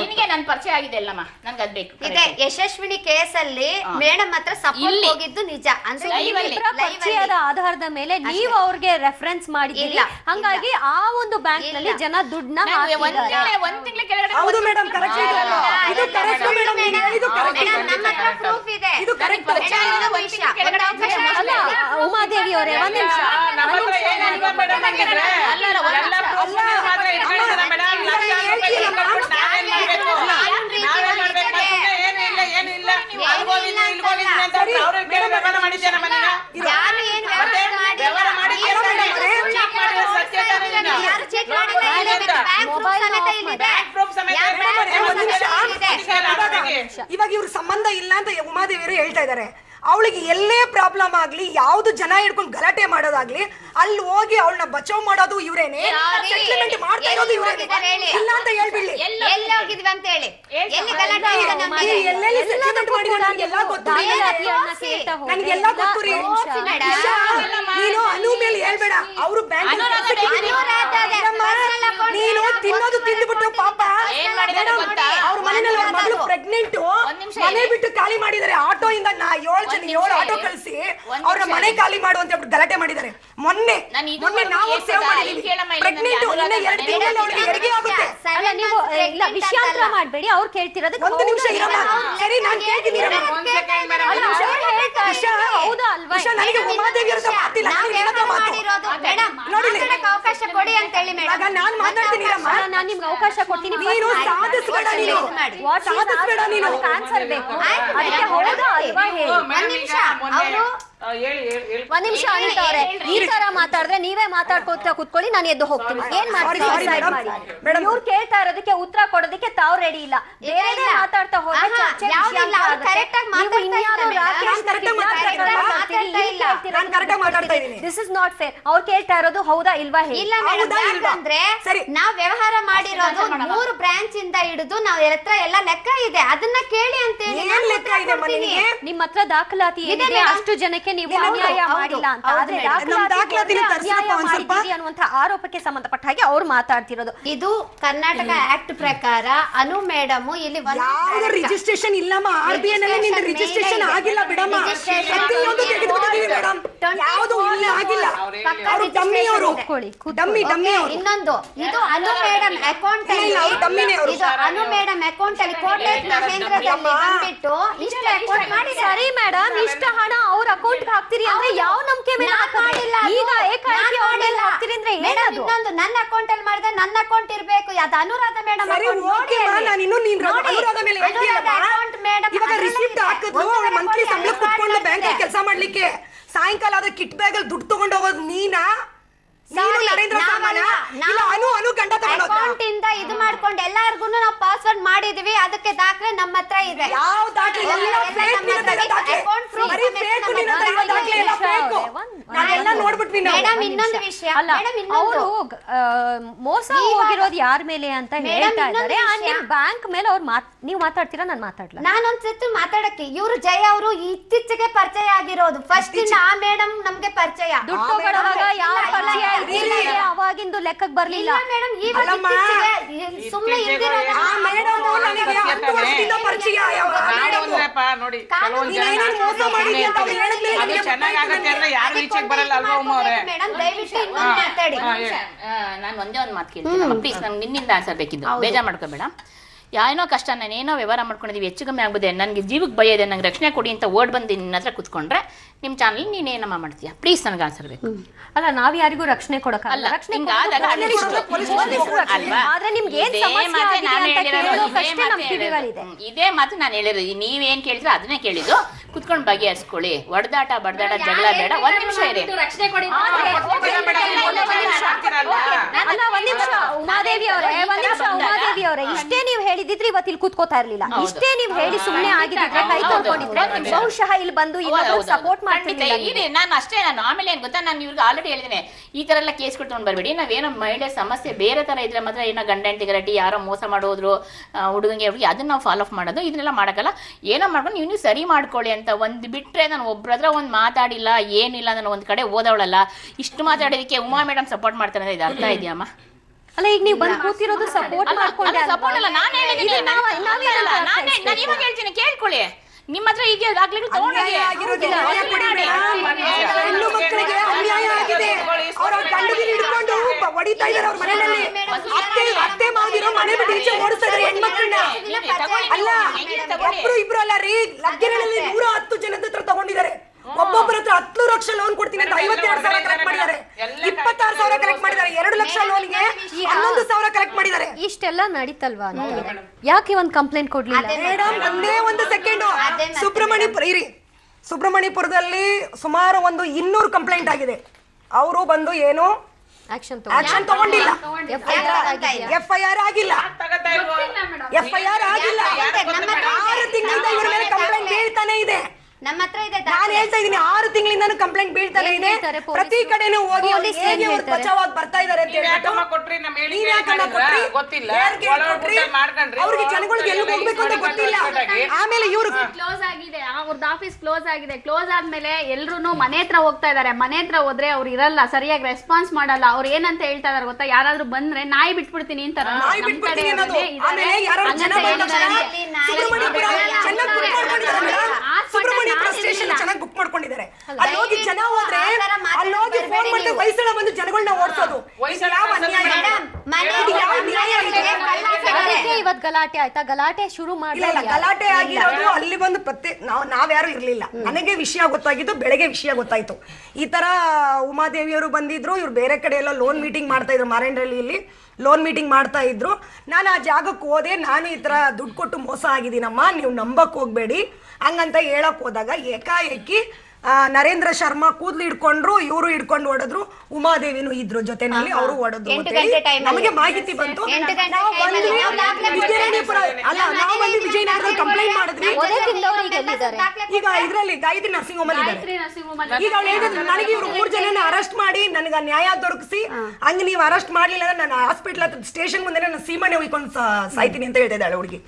ನಿನಗೆ ನನ್ ಪರಿಚಯ ಆಗಿದೆ ಅಲ್ಲಮ್ಮ. ನನಗೆ ಅದು ಬೇಕು. ಇದೆ. ಯಶಸ್ವಿನಿ ಕೇಸ್ ಅಲ್ಲಿ ಮೇಡಮ್ ಹತ್ರ ಸಪೋರ್ಟ್ ಹೋಗಿದ್ದು ನಿಜ. ಅಂದ್ರೆ. ಪರಿಚಯದ ಆಧಾರದ ಮೇಲೆ ನೀವು ಅವ್ರಿಗೆ ರೆಫರೆನ್ಸ್ ಮಾಡಿದ್ದೀರಿ ಇಲ್ಲ, ಹಂಗಾಗಿ ಆ ಒಂದು ಬ್ಯಾಂಕ್ನಲ್ಲಿ ಜನ ದುಡ್ಡನ್ನ. ಉಮಾದೇವಿ ಅವರೇ ಒಂದ್ ನಿಮಿಷ ಏನಿಲ್ಲ ಏನಿಲ್ಲ ಇವಾಗ ಇವ್ರ ಸಂಬಂಧ ಇಲ್ಲ ಅಂತ ಉಮಾದೇವಿಯರು ಹೇಳ್ತಾ ಇದ್ದಾರೆ. ಅವಳಿಗೆ ಎಲ್ಲೇ ಪ್ರಾಬ್ಲಮ್ ಆಗ್ಲಿ ಯಾವ್ದು ಜನ ಹಿಡ್ಕೊಂಡು ಗಲಾಟೆ ಮಾಡೋದಾಗ್ಲಿ ಅಲ್ಲಿ ಹೋಗಿ ಅವಳನ್ನ ಬಚಾವ್ ಮಾಡೋದು ಇವ್ರೇನೆ. ಸೆಟ್ಲ್ಮೆಂಟ್ ಮಾಡ್ತಾ ಇರೋದು ಇವ್ರೇನೆ. ಇಲ್ಲ ಅಂತ ಹೇಳ್ಬಿಡ್ಲಿ. ಎಲ್ಲಿ ಹೋಗಿದ್ವಿ ಅಂತ ಹೇಳಿ. ಎಲ್ಲಿ ಗಲಾಟೆ ಆಗಿದೆ ನಮ್ಮ ಮನೆಯಲ್ಲಿ? ಎಲ್ಲೆಲ್ಲಿ ಸೆಟ್ಲ್ಮೆಂಟ್ ಮಾಡಿ ನನಗೆಲ್ಲ ಗೊತ್ತು. ದಾಖಲಾತಿಯನ್ನ ಕೇಳ್ತಾ ನನಗೆಲ್ಲ ಗೊತ್ತು ರೀ. ನೀನು ಅನು ಮೇಲೆ ಹೇಳ್ಬೇಡ. ಅವರು ಬ್ಯಾಂಕ್ ನೀನು ತಿನ್ನೋದು ತಿಂದ್ಬಿಟ್ಟು ಪಾಪ. ಅವ್ರ ಮನೆಯಲ್ಲಿ ಅವ್ರ ಮಗಳು. ಪ್ರೆಗ್ನೆಂಟ್ ನಿಮಿಷ ಮನೆ ಬಿಟ್ಟು ಖಾಲಿ ಮಾಡಿದ್ದಾರೆ. ಆಟೋ ಇಂದ ನಾ ಏಳು ಏಳು ಆಟೋ ಕಳಿಸಿ ಅವ್ರ ಮನೆ ಖಾಲಿ ಮಾಡು ಅಂತ ಹೇಳ್ಬಿಟ್ಟು ಗಲಾಟೆ ಮಾಡಿದ್ದಾರೆ. ಮೊನ್ನೆ ನಾನು ಇದು ಮೊನ್ನೆ ನಾವು ಸೇವ್? ಮಾಡಿದೀವಿ. ಇಲ್ಲಿ ಕೇಳಮ್ಮ, ಪ್ರೆಗ್ನೆಂಟ್ ಇನ್ನ ಎರಡು ಅನುರಾಧ ತಿಂಗಳಲ್ಲಿ ಅವಳಿಗೆ ಹೆರಿಗೆ ಆಗುತ್ತೆ. ಅಲ್ಲ ನೀವು ಇಲ್ಲ ವಿಷಯಾಂತರ ಮಾಡಬೇಡಿ ಅವ್ರು ಕೇಳ್ತಿರೋದಕ್ಕೆ ಒಂದು ನಿಮಿಷ ಇರಮ್ಮ. ಸರಿ ನಾನು ಕೇಳ್ತೀನಿ ಹೌದಾ ಅಲ್ವಾ? ನನಗೆ ಉಮಾದೇವಿ ಅವ್ರ ಮಾತಿಲ್ಲ. ಮಾತು. ಮಾತಾಡಕ್ಕೆ ಅವಕಾಶ ಕೊಡಿ ಅಂತ ಹೇಳಿ ಮೇಡಮ್ ನಾನ್ ಮಾತಾಡ್ತೀನಿ ಇರಮ್ಮ. ಅಲ್ಲ, ನಾನ್ ನಿಮ್ಗೆ ಅವಕಾಶ ಕೊಡ್ತೀನಿ. ನೀನು ಸಾಧಿಸ್ಬೇಡ ನೀನು ಸಾಧಿಸ್ಬೇಡ ನೀನು. ಅದಕ್ಕೆ ಆನ್ಸರ್ ಬೇಕು ಅದಕ್ಕೆ. ಹೌದಾ ಅಲ್ವಾ ಹೇಳಿ ಓ, ಮೇಡಮ್, ಒಂದ್ ಒಂದ್ ನಿಮಿಷ ಅನಿತಾ ಅವ್ರೆ ಈ ತರ ಮಾತಾಡಿದ್ರೆ ನೀವೇ ಮಾತಾಡ್ಕೋತ ಕುತ್ಕೊಳ್ಳಿ ನಾನು ಎದ್ದು ಹೋಗ್ತೀನಿ. ಏನ್ ಮಾಡ್ತೀನಿ. ಇವ್ರು ಕೇಳ್ತಾ ಇರೋದಕ್ಕೆ ಉತ್ತರ ಕೊಡೋದಕ್ಕೆ ತಾವ್ ರೆಡಿ ಇಲ್ಲ. ಬೇರೆ ಮಾತಾಡ್ತಾ ಹೋಗಿ. ದಿಸ್ ಇಸ್ ನಾಟ್ ಫೇರ್ ಅವ್ರು ಕೇಳ್ತಾ ಇರೋದು ಹೌದಾ ಇಲ್ವಾ ಇಲ್ಲ ಅಂದ್ರೆ. ನಾವ್ ವ್ಯವಹಾರ ಮಾಡಿರೋದು ಮೂರು ಬ್ರಾಂಚ್ ಇಂದ ಹಿಡಿದು ನಾವ್ ಹತ್ರ ಎಲ್ಲ ಲೆಕ್ಕ ಇದೆ. ಅದನ್ನ ಕೇಳಿ ಅಂತ. ನಿಮ್ಮ ಹತ್ರ ದಾಖಲಾತಿ ಇದೆ ಏನಿದೆ ಅಷ್ಟು ಜನಕ್ಕೆ ನೀವು ಇದೆ ಅನ್ಯಾಯ ಮಾಡಿಲ್ಲ ಅಂತ. ಆದ್ರೆ ದಾಖಲಾತಿ ಅನ್ಯಾಯ ಅನ್ನುವಂಥ ಆರೋಪಕ್ಕೆ ಸಂಬಂಧಪಟ್ಟ ಹಾಗೆ ಅವ್ರು ಮಾತಾಡ್ತಿರೋದು. ಇದು ಕರ್ನಾಟಕ ಆಕ್ಟ್ ಪ್ರಕಾರ ಅನು ಮೇಡಮ್ ಇಲ್ಲಿ ರಿಜಿಸ್ಟ್ರೇಷನ್ ಇಲ್ಲಮ್ಮ ಆರ್ ಬಿ ರಿಜಿಸ್ಟ್ರೇಷನ್ ಆಗಿಲ್ಲ ಬಿಡಮ್ಮ. Registration ಪ್ರತಿಯೊಂದು ಮೇಲೆ ತೆಗೆದುಕೊಂಡಿದೀವಿ ಮೇಡಮ್. ಯಾವುದು ಇಲ್ಲ ಆಗಿಲ್ಲ. ಪಕ್ಕ ಅವರು ಡಮ್ಮಿ ಅವರು. registration ಇದೆ. ಕೂತ್ಕೊಳ್ಳಿ, ಕೂತ್ಕೊಳ್ಳಿ. ಡಮ್ಮಿ ಡಮ್ಮಿ ಅವರು. ಇನ್ನೊಂದು. ಇದು ಅನು ಮೇಡಮ್ ಅಕೌಂಟ್ ಅಲ್ಲಿ ಇಲ್ಲ, ಡಮ್ಮಿನೇ ಅವ್ರು. ಇದು ಅನು ಮೇಡಮ್ ಅಕೌಂಟ್ ಅಲ್ಲಿ ಕೋಟೆ ಮಹೇಂದ್ರದಲ್ಲಿ ಬಂದ್ಬಿಟ್ಟು ಇಷ್ಟು ಅಕೌಂಟ್ ಮಾಡಿ ಸರಿ ಮೇಡಮ್ ಇಷ್ಟ ಹಣ ಅವ್ರ ಅಕೌಂಟ್ ಹಾಕ್ತಿರಿ ಅಂದ್ರೆ ಯಾವ ನಂಬಿಕೆ ಮೇಲೆ ಅದು. ಈಗ ಏಕಾಏಕಿ ನಾನ್ ಅವ್ರ ಮೇಲೆ ಮಾಡಿಲ್ಲ. ಹಾಕ್ತಿರಿ ಅಂದ್ರೆ ಏನು ಏನದು? ಇನ್ನೊಂದು ನನ್ನ ಅಕೌಂಟ್ ಅಲ್ಲಿ ಮಾಡಿದ್ರೆ ನನ್ನ ಅಕೌಂಟ್ ಇರಬೇಕು. ಅದು ಅನುರಾಧ ಮೇಡಂ ಸರಿ ಓಕೆ ನಾನು ಇನ್ನು ನೀನ್ ಅನುರಾಧ ಮೇಲೆ ಹೇಳ್ತೀಯಲ್ಲಮ್ಮ ಇವಾಗ ರಿಸಿಪ್ಟ್ ಹಾಕಿದ್ರು ಅವಳು ಮಂತ್ಲಿ ಸಂಬಳ ಕುತ್ಕೊಂಡು ಬ್ಯಾಂಕ್ ಕೆಲಸ ಮಾಡ್ಲಿಕ್ಕೆ. ಸಾಯಂಕಾಲ ಆದ್ರೆ ಕಿಟ್ ಬ್ಯಾಗ್ ಅಲ್ಲಿ ದುಡ್ಡು ತಗೊಂಡು ಹೋಗೋದು ನೀನಾ? ನೀನು ನರೇಂದ್ರ ಸಾಮಾನ ಇಲ್ಲ ಅನು ಅನು ಗಂಡ ಅಕೌಂಟ್ ಇಂದ ಇದು ಮಾಡ್ಕೊಂಡು ಎಲ್ಲಾರ್ಗು ನಾವು ಪಾಸ್ವರ್ಡ್ ಮಾಡಿದ್ವಿ ಅದಕ್ಕೆ ದಾಖಲೆ ನಮ್ಮ ಹತ್ರ ಇದೆ. ಯಾವ ದಾಖಲೆ? ಎಲ್ಲ fake ನಿನ್ನ ಹತ್ರ ಇರೋ ದಾಖಲೆ. Account proof ಬರೀ fake ನಿನ್ನ ದಾಖಲೆ ಎಲ್ಲ fake. ಅವರು ಮೋಸ ಹೋಗಿರೋದು ಯಾರ ಮೇಲೆ ಅಂತ ಹೇಳ್ತಾ ಇದ್ದಾರೆ. ಬ್ಯಾಂಕ್ ಮೇಲೆ ಅವ್ರು ಮಾತ್ ನೀವು ಮಾತಾಡ್ತೀರಾ ನಾನು ಮಾತಾಡ್ಲಾ? ನಾನೊಂದ್ಸತಿ ಮಾತಾಡಕ್ಕೆ. ಇವ್ರು ಜಯ ಅವರು ಇತ್ತೀಚೆಗೆ ಪರಿಚಯ ಆಗಿರೋದು. ಫಸ್ಟ್ ಆ ಮೇಡಮ್ ನಮ್ಗೆ ಪರಿಚಯ. ಅವಾಗಿಂದು ಲೆಕ್ಕಕ್ಕೆ ಬರ್ಲಿಲ್ಲ. ಇಲ್ಲ ಮೇಡಮ್ ಸುಮ್ಮನೆ ನೋಡಿ ಅದು ನನಗೆ ಚೆನ್ನಾಗ್ ಅಂದ್ರೆ ಯಾರು ಈಚೆಗೆ ಬರಲ್ಲ ಅಲ್ವಾ ಉಮ್ಮ ಅವ್ರೆ ಮೇಡಮ್ ದಯವಿಟ್ಟು ಇನ್ನೊಂದು ಮಾತಾಡಿ. ನಾನು ಒಂದೇ ಒಂದು ಮಾತು ಕೇಳ್ತೀನಿ. ಪ್ಲೀಸ್ ನಂಗೆ ನಿನ್ನಿಂದ ಆನ್ಸರ್ ಬೇಕಿದ್ದು. ಬೇಜಾರ್ ಮಾಡ್ಕೋಬೇಡ ಏನೋ ಕಷ್ಟ ನಾನು ಏನೋ ವ್ಯವಹಾರ ಮಾಡ್ಕೊಂಡಿದ್ದೀವಿ ಹೆಚ್ಚು ಕಮ್ಮಿ ಆಗ್ಬೋದು? ನನಗೆ ಜೀವಕ್ಕೆ ಭಯ ಇದೆ ನಂಗೆ ರಕ್ಷಣೆ ಕೊಡಿ ಅಂತ ಓಡ್ ಬಂದು ನಿನ್ನ ಹತ್ರ ಕುತ್ಕೊಂಡ್ರೆ ನಿಮ್ಮ ಚಾನಲ್ ಏನಮ್ಮ ಮಾಡ್ತೀಯಾ? ಪ್ಲೀಸ್ ನನಗೆ ಆನ್ಸರ್ ಬೇಕು. ಅಲ್ಲ ನಾವ್ ಯಾರಿಗೂ ರಕ್ಷಣೆ ಕೊಡಕ್ಕಾಗಲ್ಲ. ಅಲ್ಲ ರಕ್ಷಣೆ ಇದೇ ಸಮಸ್ಯೆ ನಾನು ಹೇಳಿರೋದು, ಕೇಳೋಕಷ್ಟೇ ನಮ್ ಮಾತೇ ನಾನು ಹೇಳಿರೋದು. ನೀವೇನ್ ಕೇಳಿದ್ರೆ ಅದನ್ನೇ ಕೇಳಿದ್ದು. ಕುತ್ಕೊಂಡು ಬಗೆಹರಿಸ್ಕೊಳ್ಳಿ. ಹೊಡೆದಾಟ ಬಡದಾಟ ಜಗಳ ಬೇಡ. ಒಂದ್ ನಿಮಿಷ ಇರಿ. ಉಮಾದೇವಿ ಅವರೇ ಒಂದ್ ನಿಮಿಷ ಉಮಾದೇವಿ ಅವರೇ ಇಷ್ಟೇ ನೀವು ಹೇಳಿದಿದ್ರೆ ಇವತ್ತು ಇಲ್ಲಿ ಕೂತ್ಕೋತಾ ಇರ್ಲಿಲ್ಲ. ಇಷ್ಟೇ ನೀವು ಹೇಳಿ ಸುಮ್ಮನೆ ಆಗಿದ್ರೆ ಕೈ. ತೊಳ್ಕೊಂಡಿದ್ರೆ. ಬಹುಶಃ ಇಲ್ಲಿ ಬಂದು ಇನ್ನೊಬ್ರು ಸಪೋರ್ಟ್ ಖಂಡಿತ ಇದೆ ನಾನು ಅಷ್ಟೇ ನಾನು. ಆಮೇಲೆ ಏನ್ ಗೊತ್ತಾ? ನಾನು ಇವ್ರಿಗೆ ಆಲ್ರೆಡಿ ಹೇಳಿದ್ದೇನೆ. ಈ ತರ ಎಲ್ಲ ಕೇಸ್ ಕೊಡ್ಕೊಂಡು ಬರ್ಬೇಡಿ ಏನೋ ಮಹಿಳೆ ಸಮಸ್ಯೆ ಬೇರೆ ತರ ಇದ್ರೆ ಮಾತ್ರ ಏನೋ ಗಂಡ ಹೆಂಡತಿ ಗರಟಿ ಯಾರೋ ಮೋಸ ಮಾಡೋದ್ರು ಆ, ಹುಡುಗಂಗೆ ಅವ್ರಿಗೆ ಅದನ್ನ ನಾವು ಫಾಲೋ ಅಪ್ ಮಾಡೋದು. ಇದನ್ನೆಲ್ಲ ಮಾಡಕ್ಕಲ್ಲ. ಏನೋ ಮಾಡ್ಕೊಂಡು ನೀವು ನೀವು ಸರಿ ಮಾಡ್ಕೊಳ್ಳಿ ಅಂತ ಒಂದ್ ಬಿಟ್ರೆ ನಾನು ಒಬ್ರ ಹತ್ರ ಒಂದ್ ಮಾತಾಡಿಲ್ಲ ಏನಿಲ್ಲ ನಾನು ಒಂದ್ ಕಡೆ ಓದವಳಲ್ಲ. ಇಷ್ಟು ಮಾತಾಡೋದಕ್ಕೆ ಉಮಾ ಮೇಡಮ್ ಸಪೋರ್ಟ್ ಮಾಡ್ತಾರೆ ಅಂತ ಇದು ಅರ್ಥ ಇದೆಯಮ್ಮ ಅಲ್ಲ ಈಗ ನೀವು ಬಂದು ಕೂತಿರೋದು ಸಪೋರ್ಟ್ ಮಾಡ್ಕೊಂಡೆ ಸಪೋರ್ಟ್ ಅಲ್ಲ ನಾನು ಹೇಳಿದ್ದೀನಿ ನಾನು ಇವಾಗ ಹೇಳ್ತೀನಿ ಕೇಳ್ಕೊಳ್ಳಿ. ನಿಮ್ಮ ಹತ್ರ ಈಗ ಕೊಡಿ ಹೆಣ್ಣು ಮಕ್ಕಳಿಗೆ ಅನ್ಯಾಯ ಆಗಿದೆ. ಅವ್ರ ಗಂಡದಿನ ಹಿಡ್ಕೊಂಡು ಹೊಡಿತಾ ಇದಾರೆ ಅವ್ರ ಮನೆಯಲ್ಲಿ. ಅತ್ತೆ ಅತ್ತೆ ಮಾವಿರೋ ಮನೆ ಬಿಟ್ಟು ಈಚೆ ಓಡಿಸ್ತಾ ಇದಾರೆ ಹೆಣ್ಮಕ್ಳನ್ನ. ಅಲ್ಲ ಒಬ್ರು ಇಬ್ರು ಅಲ್ಲ ರೀ ಲಗ್ಗೆ ನೂರ ಹತ್ತು ಜನದ ಹತ್ರ ತಗೊಂಡಿದ್ದಾರೆ. ಒಬ್ಬೊಬ್ಬರ ಹತ್ರ ಹತ್ತು ಲಕ್ಷ ಲೋನ್ ಕೊಡ್ತೀನಿ ಅಂತ ಐವತ್ತೆರಡು ಸಾವಿರ ಕಲೆಕ್ಟ್ ಮಾಡಿದ್ದಾರೆ. ಇಪ್ಪತ್ತಾರು ಸಾವಿರ ಕಲೆಕ್ಟ್ ಮಾಡಿದ್ದಾರೆ. ಎರಡು ಲಕ್ಷ ಲೋನ್ಗೆ ಹನ್ನೊಂದು ಸಾವಿರ ಕಲೆಕ್ಟ್ ಮಾಡಿದ್ದಾರೆ. ಇಷ್ಟೆಲ್ಲ ನಡೀತಲ್ವಾ ಯಾಕೆ ಒಂದು ಕಂಪ್ಲೇಂಟ್ ಕೊಡ್ಲಿಲ್ಲ? ಮೇಡಮ್ ಒಂದೇ ಒಂದು ಸೆಕೆಂಡ್ ಸುಬ್ರಹ್ಮಣ್ಯಪುರ ಇರಿ. ಸುಬ್ರಹ್ಮಣ್ಯಪುರದಲ್ಲಿ ಸುಮಾರು ಒಂದು ಇನ್ನೂರು ಕಂಪ್ಲೇಂಟ್ ಆಗಿದೆ. ಅವರು ಬಂದು ಏನು? ಆಕ್ಷನ್ ಆಕ್ಷನ್ ತಗೊಂಡಿಲ್ಲ. ಎಫ್ಐಆರ್ ಎಫ್ ಐ ಆರ್ ಆಗಿಲ್ಲ? ಎಫ್ ಐ ಆರ್ ಆಗಿಲ್ಲ. ಆರು ತಿಂಗಳಿಂದ ಇವರ ಮೇಲೆ ಕಂಪ್ಲೇಂಟ್ ಹೇಳ್ತಾನೆ ಇದೆ. ನಮ್ಮ ಹತ್ರ ಇದೆ ನಾನು ಹೇಳ್ತಾ ಇದೀನಿ ಆರು ತಿಂಗಳಿಂದ ಕಂಪ್ಲೇಂಟ್ ಬೀಳ್ತಾನೆ ಇದೆ. ಪ್ರತಿ ಕಡೆನೂ ಹೋಗಿ ಹೇಗೆ? ಬಚಾವಾಗಿ ಬರ್ತಾ ಇದಾರೆ ಅಂತ ಹೇಳ್ಬಿಟ್ಟು ಯಾಕಮ್ಮ ಕೊಟ್ರಿ ನಮ್ಮ? ಕೊಟ್ರಿ? ಗೊತ್ತಿಲ್ಲ? ಮಾಡ್ಕೊಂಡ್ರಿ. ಅವ್ರಿಗೆ ಜನಗಳಿಗೆ ಎಲ್ಲಿ ಹೋಗ್ಬೇಕು ಅಂತ ಗೊತ್ತಿಲ್ಲ. ಆಮೇಲೆ ಇವ್ರು ಕ್ಲೋಸ್ ಆಗಿದೆ. ಅವ್ರದ್ದು ಆಫೀಸ್ ಕ್ಲೋಸ್ ಆಗಿದೆ. ಕ್ಲೋಸ್ ಆದ್ಮೇಲೆ ಎಲ್ರು ಮನೆ ಹತ್ರ ಹೋಗ್ತಾ ಇದಾರೆ. ಮನೆ ಹತ್ರ ಹೋದ್ರೆ ಅವ್ರು ಇರಲ್ಲ. ಸರಿಯಾಗಿ ರೆಸ್ಪಾನ್ಸ್ ಮಾಡಲ್ಲ. ಅವ್ರು ಏನಂತ ಹೇಳ್ತಾ ಇದಾರೆ ಗೊತ್ತಾ? ಯಾರಾದ್ರೂ ಬಂದ್ರೆ ನಾಯಿ ಬಿಟ್ಬಿಡ್ತೀನಿ ಅಂತ ನಾಯಿ ಮೇಡಮ್ ಸ್ಟೇಷನ್ ಚೆನ್ನಾಗಿ ಬುಕ್ ಮಾಡ್ಕೊಂಡಿದ್ದಾರೆ. ಅಲ್ಲಿ ಹೋಗಿ ಜನ ಹೋದ್ರೆ ಅಲ್ಲಿ ಹೋಗಿ ಫೋನ್ ಮಾಡಿದ್ರೆ ವಯಸ್ಸಳ ಬಂದು ಜನಗಳನ್ನ ಓಡಿಸೋದು. ಇವತ್ ಗಲಾಟೆ ಆಯ್ತಾ? ಗಲಾಟೆ ಶುರು ಮಾಡಿಲ್ಲ ಮಾಡಿ ಇಲ್ಲ ಗಲಾಟೆ ಆಗಿರೋದು ಅಲ್ಲಿ ಬಂದು ಪ್ರತ್ಯೇಕ ನಾವು ನಾವ್ಯಾರು ಇರ್ಲಿಲ್ಲ. ನನಗೆ ವಿಷಯ ಗೊತ್ತಾಗಿದ್ದು ಬೆಳಗ್ಗೆ ವಿಷಯ ಗೊತ್ತಾಯ್ತು. ಈ ತರ ಉಮಾದೇವಿಯವರು ಬಂದಿದ್ರು ಇವ್ರು ಬೇರೆ ಕಡೆ ಎಲ್ಲ ಲೋನ್ ಮೀಟಿಂಗ್ ಮಾಡ್ತಾ ಇದ್ರು ಮಾರೇಂಡ್ರಳ್ಳಿಯಲ್ಲಿ ಲೋನ್ ಮೀಟಿಂಗ್ ಮಾಡ್ತಾ ಇದ್ರು. ನಾನು ಆ ಜಾಗಕ್ಕೆ ಹೋದೆ, ನಾನು ಈ ಥರ ದುಡ್ಡು ಕೊಟ್ಟು ಮೋಸ ಆಗಿದ್ದೀನಮ್ಮ, ನೀವು ನಂಬಕ್ಕೆ ಹೋಗಬೇಡಿ. ಹಂಗಂತ ಹೇಳಕ್ಕೆ ಹೋದಾಗ ಏಕಾಏಕಿ ನರೇಂದ್ರ ಶರ್ಮಾ ಕೂದ್ಲು ಹಿಡ್ಕೊಂಡ್ರು ಇವರು ಹಿಡ್ಕೊಂಡು ಓಡದ್ರು ಉಮಾದೇವಿನೂ ಇದ್ರು ಜೊತೆನಲ್ಲಿ ಅವರು ಓಡದ್ರು. ನಮಗೆ ಮಾಹಿತಿ ಬಂತು. ಅಲ್ಲಿ. ಬಂದ್ವಿ ವಿಜಯನಗರ ಅಲ್ಲ. ನಾವು ಬಂದು ವಿಜಯನಗರದಲ್ಲಿ ಕಂಪ್ಲೇಂಟ್ ಮಾಡಿದ್ವಿ. ಈಗ ಎಲ್ಲಿದ್ದಾರೆ ಈಗ ಇದ್ರಲ್ಲಿ ಗಾಯತ್ರಿ ನರ್ಸಿಂಗ್ ಹೋಮ್ ಅಲ್ಲಿ ಈಗ ಅವ್ಳು ಹೇಳಿದ್ರು ನನಗೆ ಇವ್ರು ಮೂರ್ ಜನನ ಅರೆಸ್ಟ್ ಮಾಡಿ ನನಗೆ ನ್ಯಾಯ ದೊರಕಿಸಿ ಹಂಗ ನೀವು ಅರೆಸ್ಟ್ ಮಾಡ್ಲಿಲ್ಲ ಅಂದ್ರೆ ನಾನು ಹಾಸ್ಪಿಟಲ್ ಹತ್ರ ಸ್ಟೇಷನ್ ಮುಂದೆ ನಾನು ಸೀಮನೆ ಹೋಯ್ಕೊಂಡು ಸಾಯ್ತೀನಿ ಅಂತ ಹೇಳ್ತಾ ಇದ್ದಾಳೆ ಹುಡುಗಿ.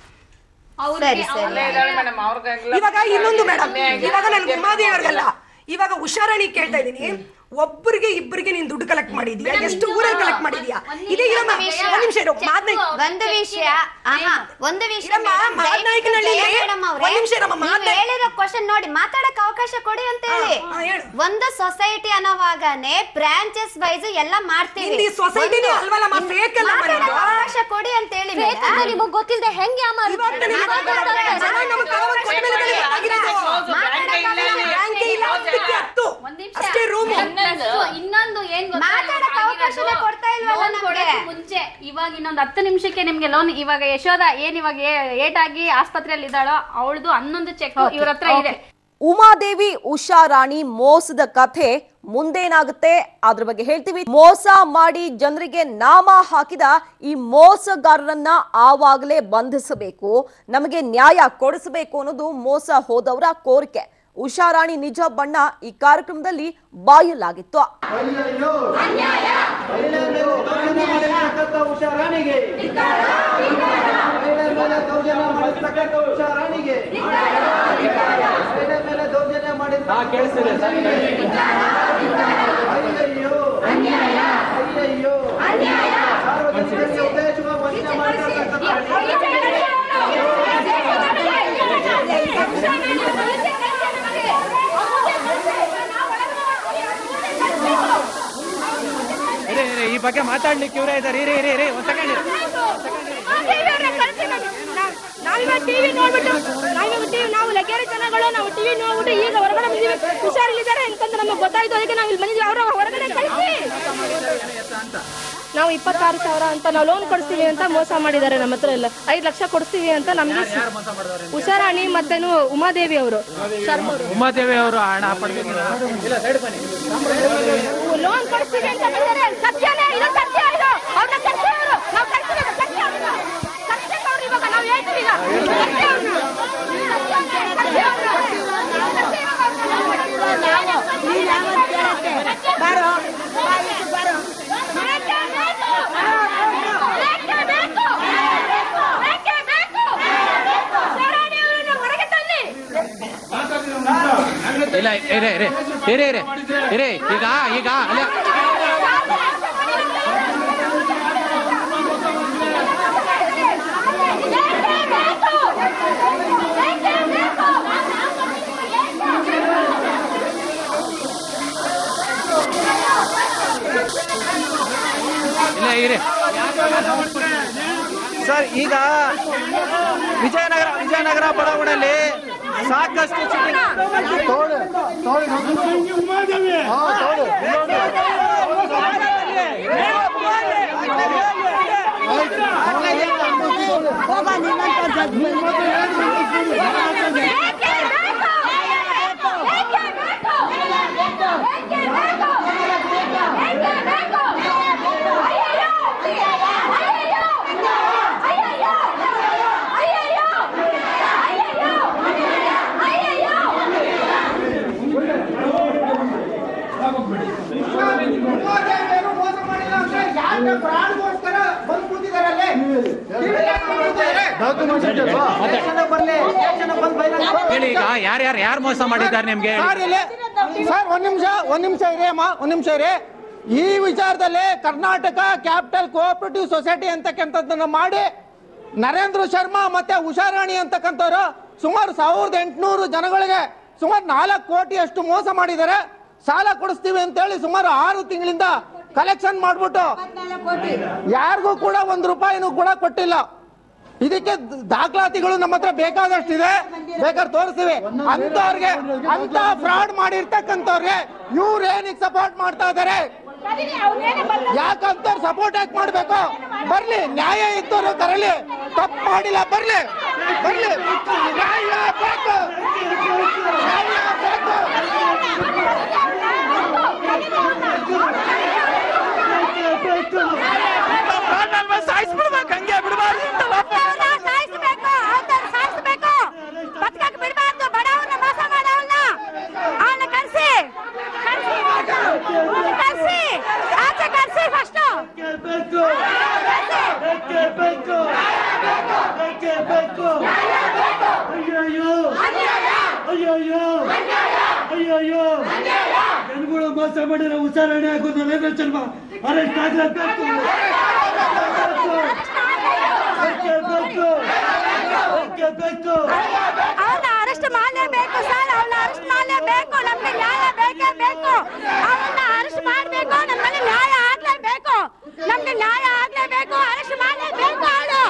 ಇವಾಗ ಇನ್ನೊಂದು ಮೇಡಮ್ ಇವಾಗ ನನ್ ಉಮಾದಿ ಅವ್ರಿಗಲ್ಲ ಇವಾಗ ಹುಷಾರಾಣಿ ಕೇಳ್ತಾ ಇದೀನಿ ಒಬ್ಬರಿಗೆ ಇಬ್ಬರಿಗೆ ನೀನ್ ದುಡ್ಡು ಕಲೆಕ್ಟ್ ಮಾಡಿದ್ಯಾ? ಎಷ್ಟು ಊರಲ್ಲಿ ಕಲೆಕ್ಟ್ ಮಾಡಿದ್ಯಾ? ಇದೇ ಇರಮ್ಮ ಒಂದ್ ನಿಮಿಷ ಇರೋ. ಮಾದ್ನಾಯ್ ಒಂದು ವಿಷಯ ಆಹಾ ಒಂದು ವಿಷಯ ಇರಮ್ಮ, ಮಾದನಾಯಕನಹಳ್ಳಿ ಒಂದ್ ನಿಮಿಷ ಇರಮ್ಮ, ನೀವು ಹೇಳಿರೋ ಕ್ವಶನ್ ನೋಡಿ ಮಾತಾಡಕ್ ಅವಕಾಶ ಕೊಡಿ ಅಂತ ಹೇಳಿ. ಒಂದು ಸೊಸೈಟಿ ಅನ್ನೋವಾಗನೆ ಬ್ರಾಂಚಸ್ ವೈಸ್ ಎಲ್ಲ ಮಾಡ್ತೀವಿ. ಇಲ್ಲಿ society-ನೇ ಒಂದು- ಅಲ್ವಲ್ಲಮ್ಮ, fake ಅಲ್ಲಮ್ಮ ಮಾತಾಡಕ್ ನಿಮ್ದು. ಅವಕಾಶ ಕೊಡಿ ಅಂತ ಹೇಳಿ Fake ಮೇಡಮ್. ಅಂತ ನಿಮಗ್ ಗೊತ್ತಿಲ್ದೆ ಹೆಂಗೆ ಇನ್ನೊಂದು ಏನ್ ಗೊತ್ತಾ? ಮಾತಾಡಕ್ ಅವಕಾಶನೇ ಕೊಡ್ತಾ ಇಲ್ವಲ್ಲ ಲೋನ್ ನಮ್ಗೆ. ಮುಂಚೆ ಇವಾಗ ಇನ್ನೊಂದು ಹತ್ತು ನಿಮಿಷಕ್ಕೆ ನಿಮ್ಗೆ ಲೋನ್ ಇವಾಗ ಯಶೋದ ಏನ್ ಇವಾಗ ಏಟ್ ಏಟಾಗಿ ಆಸ್ಪತ್ರೆಯಲ್ಲಿ ಇದ್ದಾಳೋ ಅವಳದು ಹನ್ನೊಂದು ಚೆಕ್ ಇವ್ರ ಹತ್ರ ಇದೆ. ಉಮಾದೇವಿ ಉಷಾ ರಾಣಿ ಮೋಸದ ಕಥೆ ಮುಂದೇನಾಗುತ್ತೆ? ಅದ್ರ ಬಗ್ಗೆ ಹೇಳ್ತೀವಿ. ಮೋಸ ಮಾಡಿ ಜನರಿಗೆ ನಾಮ ಹಾಕಿದ ಈ ಮೋಸಗಾರರನ್ನ ಆವಾಗಲೇ ಬಂಧಿಸಬೇಕು. ನಮಗೆ ನ್ಯಾಯ ಕೊಡಿಸಬೇಕು ಅನ್ನೋದು ಮೋಸ ಹೋದವರ ಕೋರಿಕೆ. ಉಷಾ ರಾಣಿ ನಿಜ ಬಣ್ಣ ಈ ಕಾರ್ಯಕ್ರಮದಲ್ಲಿ ಬಾಯಲಾಗಿತ್ತು ಹುಷಾರಾಣಿಗೆ ಕೇಳಿಸ್ತಿದೆ ಇರೇ ಇರೇ ಈ ಬಗ್ಗೆ ಮಾತಾಡ್ಲಿಕ್ಕೆ ಇವರೇ ಇದ್ದಾರೆ ಇರಿ ಇರಿ ಇರಿ ಒಂದ್ ಸೆಕೆಂಡ್ ನಾವಿವಾಗ ಟಿವಿ ನೋಡ್ಬಿಟ್ಟು ನಾವಿವಾಗ ಟಿವಿ ನಾವು ಲಗೇರಿ ಜನಗಳು ನಾವು ಟಿವಿ ನೋಡ್ಬಿಟ್ಟು ಈಗ ಹೊರಗಡೆ ಬಂದಿವಿ. ಹುಷಾರಿಲ್ಲಿದ್ದಾರೆ ಅಂತಂದ್ರೆ ನಮಗೆ ಗೊತ್ತಾಯ್ತು. ಅದಕ್ಕೆ ನಾವು ಇಲ್ಲಿ ಬಂದಿದ್ವಿ ಅವರ ಹೊರಗಡೆ ಕಳಿಸಿ. ನಾವು ಇಪ್ಪತ್ತಾರು ಸಾವಿರ ಅಂತ ನಾವು ಲೋನ್ ಕೊಡ್ತೀವಿ ಅಂತ ಮೋಸ ಮಾಡಿದ್ದಾರೆ ನಮ್ಮ ಹತ್ರ ಎಲ್ಲ. ಐದು ಲಕ್ಷ ಕೊಡ್ತೀವಿ ಅಂತ ನಮ್ಗೆ ಹುಷಾರಾಣಿ ಮತ್ತೇನು ಉಮಾದೇವಿ ಅವರು. ಉಮಾದೇವಿ ಅವರು ಹಣ ಲೋನ್ ಕೊಡ್ತೀವಿ ಅಂತ ಸತ್ಯನೇ ಇದು ಸತ್ಯ ಇದು ಅವ್ರನ್ನ ಕರ್ಸಿ ಅವರು ನಾವು ಕರ್ಸಿರೋದು ಸತ್ಯ ಅವ್ರನ್ನ ಕರ್ಸ್ಬೇಕು ಅವ್ರು ಇವಾಗ ನಾವು ಹೇಳ್ತೀವಿ ಈಗ ಕರ್ಸಿ ಅವ್ರನ್ನ. ಕರ್ಸಿ ಅವ್ರನ್ನ. ಬೇಕೇ ಬೇಕು. ಬೇಕೇ ಬೇಕು. ಬೇಕೇ ಬೇಕು. ಶರಣಿ ಅವ್ರನ್ನ ಹೊರಗೆ ತಳ್ಳಿ. ಇಲ್ಲ ಇರೇ ಇರೇ ಇರೇ ಇರೇ ಇರೇ ಈಗ ಈಗ ಅಲ್ಲ ಇರೇ ಸರ್ ಈಗ ವಿಜಯನಗರ ವಿಜಯನಗರ ಬಡಾವಣೆಯಲ್ಲಿ ಸಾಕಷ್ಟು ಹೇಳಿ ಈಗ ಯಾರ್ಯಾರು ಯಾರು ಮೋಸ ಮಾಡಿದ್ದಾರೆ ನಿಮ್ಗೆ ಸರ್ ಒಂದ್ ನಿಮಿಷ ಒಂದ್ ನಿಮಿಷ ಇರಿ ಅಮ್ಮ ಒಂದ್ ನಿಮಿಷ ಇರಿ. ಈ ವಿಚಾರದಲ್ಲಿ ಕರ್ನಾಟಕ ಕ್ಯಾಪಿಟಲ್ ಕೋಆಪರೇಟಿವ್ ಸೊಸೈಟಿ ಅಂತಕ್ಕಂಥದ್ದನ್ನ ಮಾಡಿ ನರೇಂದ್ರ ಶರ್ಮಾ ಮತ್ತೆ ಉಷಾರಾಣಿ ಅಂತಕ್ಕಂಥವ್ರು ಸುಮಾರು ಸಾವಿರದ ಎಂಟುನೂರು ಜನಗಳಿಗೆ ಸುಮಾರು ನಾಲ್ಕು ಕೋಟಿಯಷ್ಟು ಮೋಸ ಮಾಡಿದ್ದಾರೆ. ಸಾಲ ಕೊಡಿಸ್ತೀವಿ ಅಂತೇಳಿ ಸುಮಾರು ಆರು ತಿಂಗಳಿಂದ ಕಲೆಕ್ಷನ್ ಮಾಡ್ಬಿಟ್ಟು ಯಾರಿಗೂ ಕೂಡ ಒಂದು ರೂಪಾಯಿನೂ ಕೂಡ ಕೊಟ್ಟಿಲ್ಲ. ಇದಕ್ಕೆ ದಾಖಲಾತಿಗಳು ನಮ್ಮ ಹತ್ರ ಬೇಕಾದಷ್ಟಿದೆ. ಬೇಕಾದ್ರೆ ತೋರಿಸ್ತೀವಿ. ಅಂತವ್ರಿಗೆ ಅಂತ ಫ್ರಾಡ್ ಮಾಡಿರ್ತಕ್ಕಂಥವ್ರಿಗೆ ಇವ್ರು ಏನಿಗೆ ಸಪೋರ್ಟ್ ಮಾಡ್ತಾ ಇದಾರೆ ಯಾಕಂತ ಸಪೋರ್ಟ್ ಯಾಕೆ ಮಾಡ್ಬೇಕು? ಬರ್ಲಿ, ನ್ಯಾಯ ಇದ್ದವರು ಕರಲಿ. ತಪ್ಪು ಮಾಡಿಲ್ಲ, ಬರ್ಲಿ. ಬರ್ಲಿ. ನ್ಯಾಯ ಸಾಯಿಸ್ಬಿಡ್ಬೇಕು ಹಂಗೆ ಬಿಡಬಾರ್ದು ಸಾಯಿಸ್ಬೇಕು ಅವ್ರನ್ನ ಸಾಯಿಸ್ಬೇಕು. ಬದುಕಕ್ಕೆ ಬಿಡಬಾರ್ದು ಬಡವ್ರನ್ನ ಮೋಸ ಮಾಡೋವನ್ನ ಅವನ್ನ. ಕರ್ಸಿ. ಕರ್ಸಿ. ಆಚೆ ಕರ್ಸಿ ಫಸ್ಟ್ ಅಯ್ಯಯ್ಯೋ. ಜನಗಳು ಮೋಸ ಮಾಡಿರೋ ಉಚ್ಚಾರಣೆ ಆಗೋದು ನರೇಂದ್ರ ಶರ್ಮಾ ಅರೆಸ್ಟ್ ಆಗ್ಲೇಬೇಕು. ಬೇಕು ಅವನ್ನ ಅರೆಸ್ಟ್ ಮಾಡಲೇಬೇಕು ಸರ್. ಅವನ್ನ ಅರೆಸ್ಟ್ ಮಾಡಲೇಬೇಕು. ನಮ್ಗೆ ನ್ಯಾಯ ಬೇಕೇ ಬೇಕು. ಅವನ್ನ ಅರೆಸ್ಟ್ ಮಾಡಬೇಕು. ನಮ್ಮಲ್ಲಿ ನ್ಯಾಯ ಆಗ್ಲೇಬೇಕು. ನಮ್ಗೆ ನ್ಯಾಯ ಆಗ್ಲೇಬೇಕು. ಅರೆಸ್ಟ್ ಮಾಡಲೇಬೇಕು ಅವಳು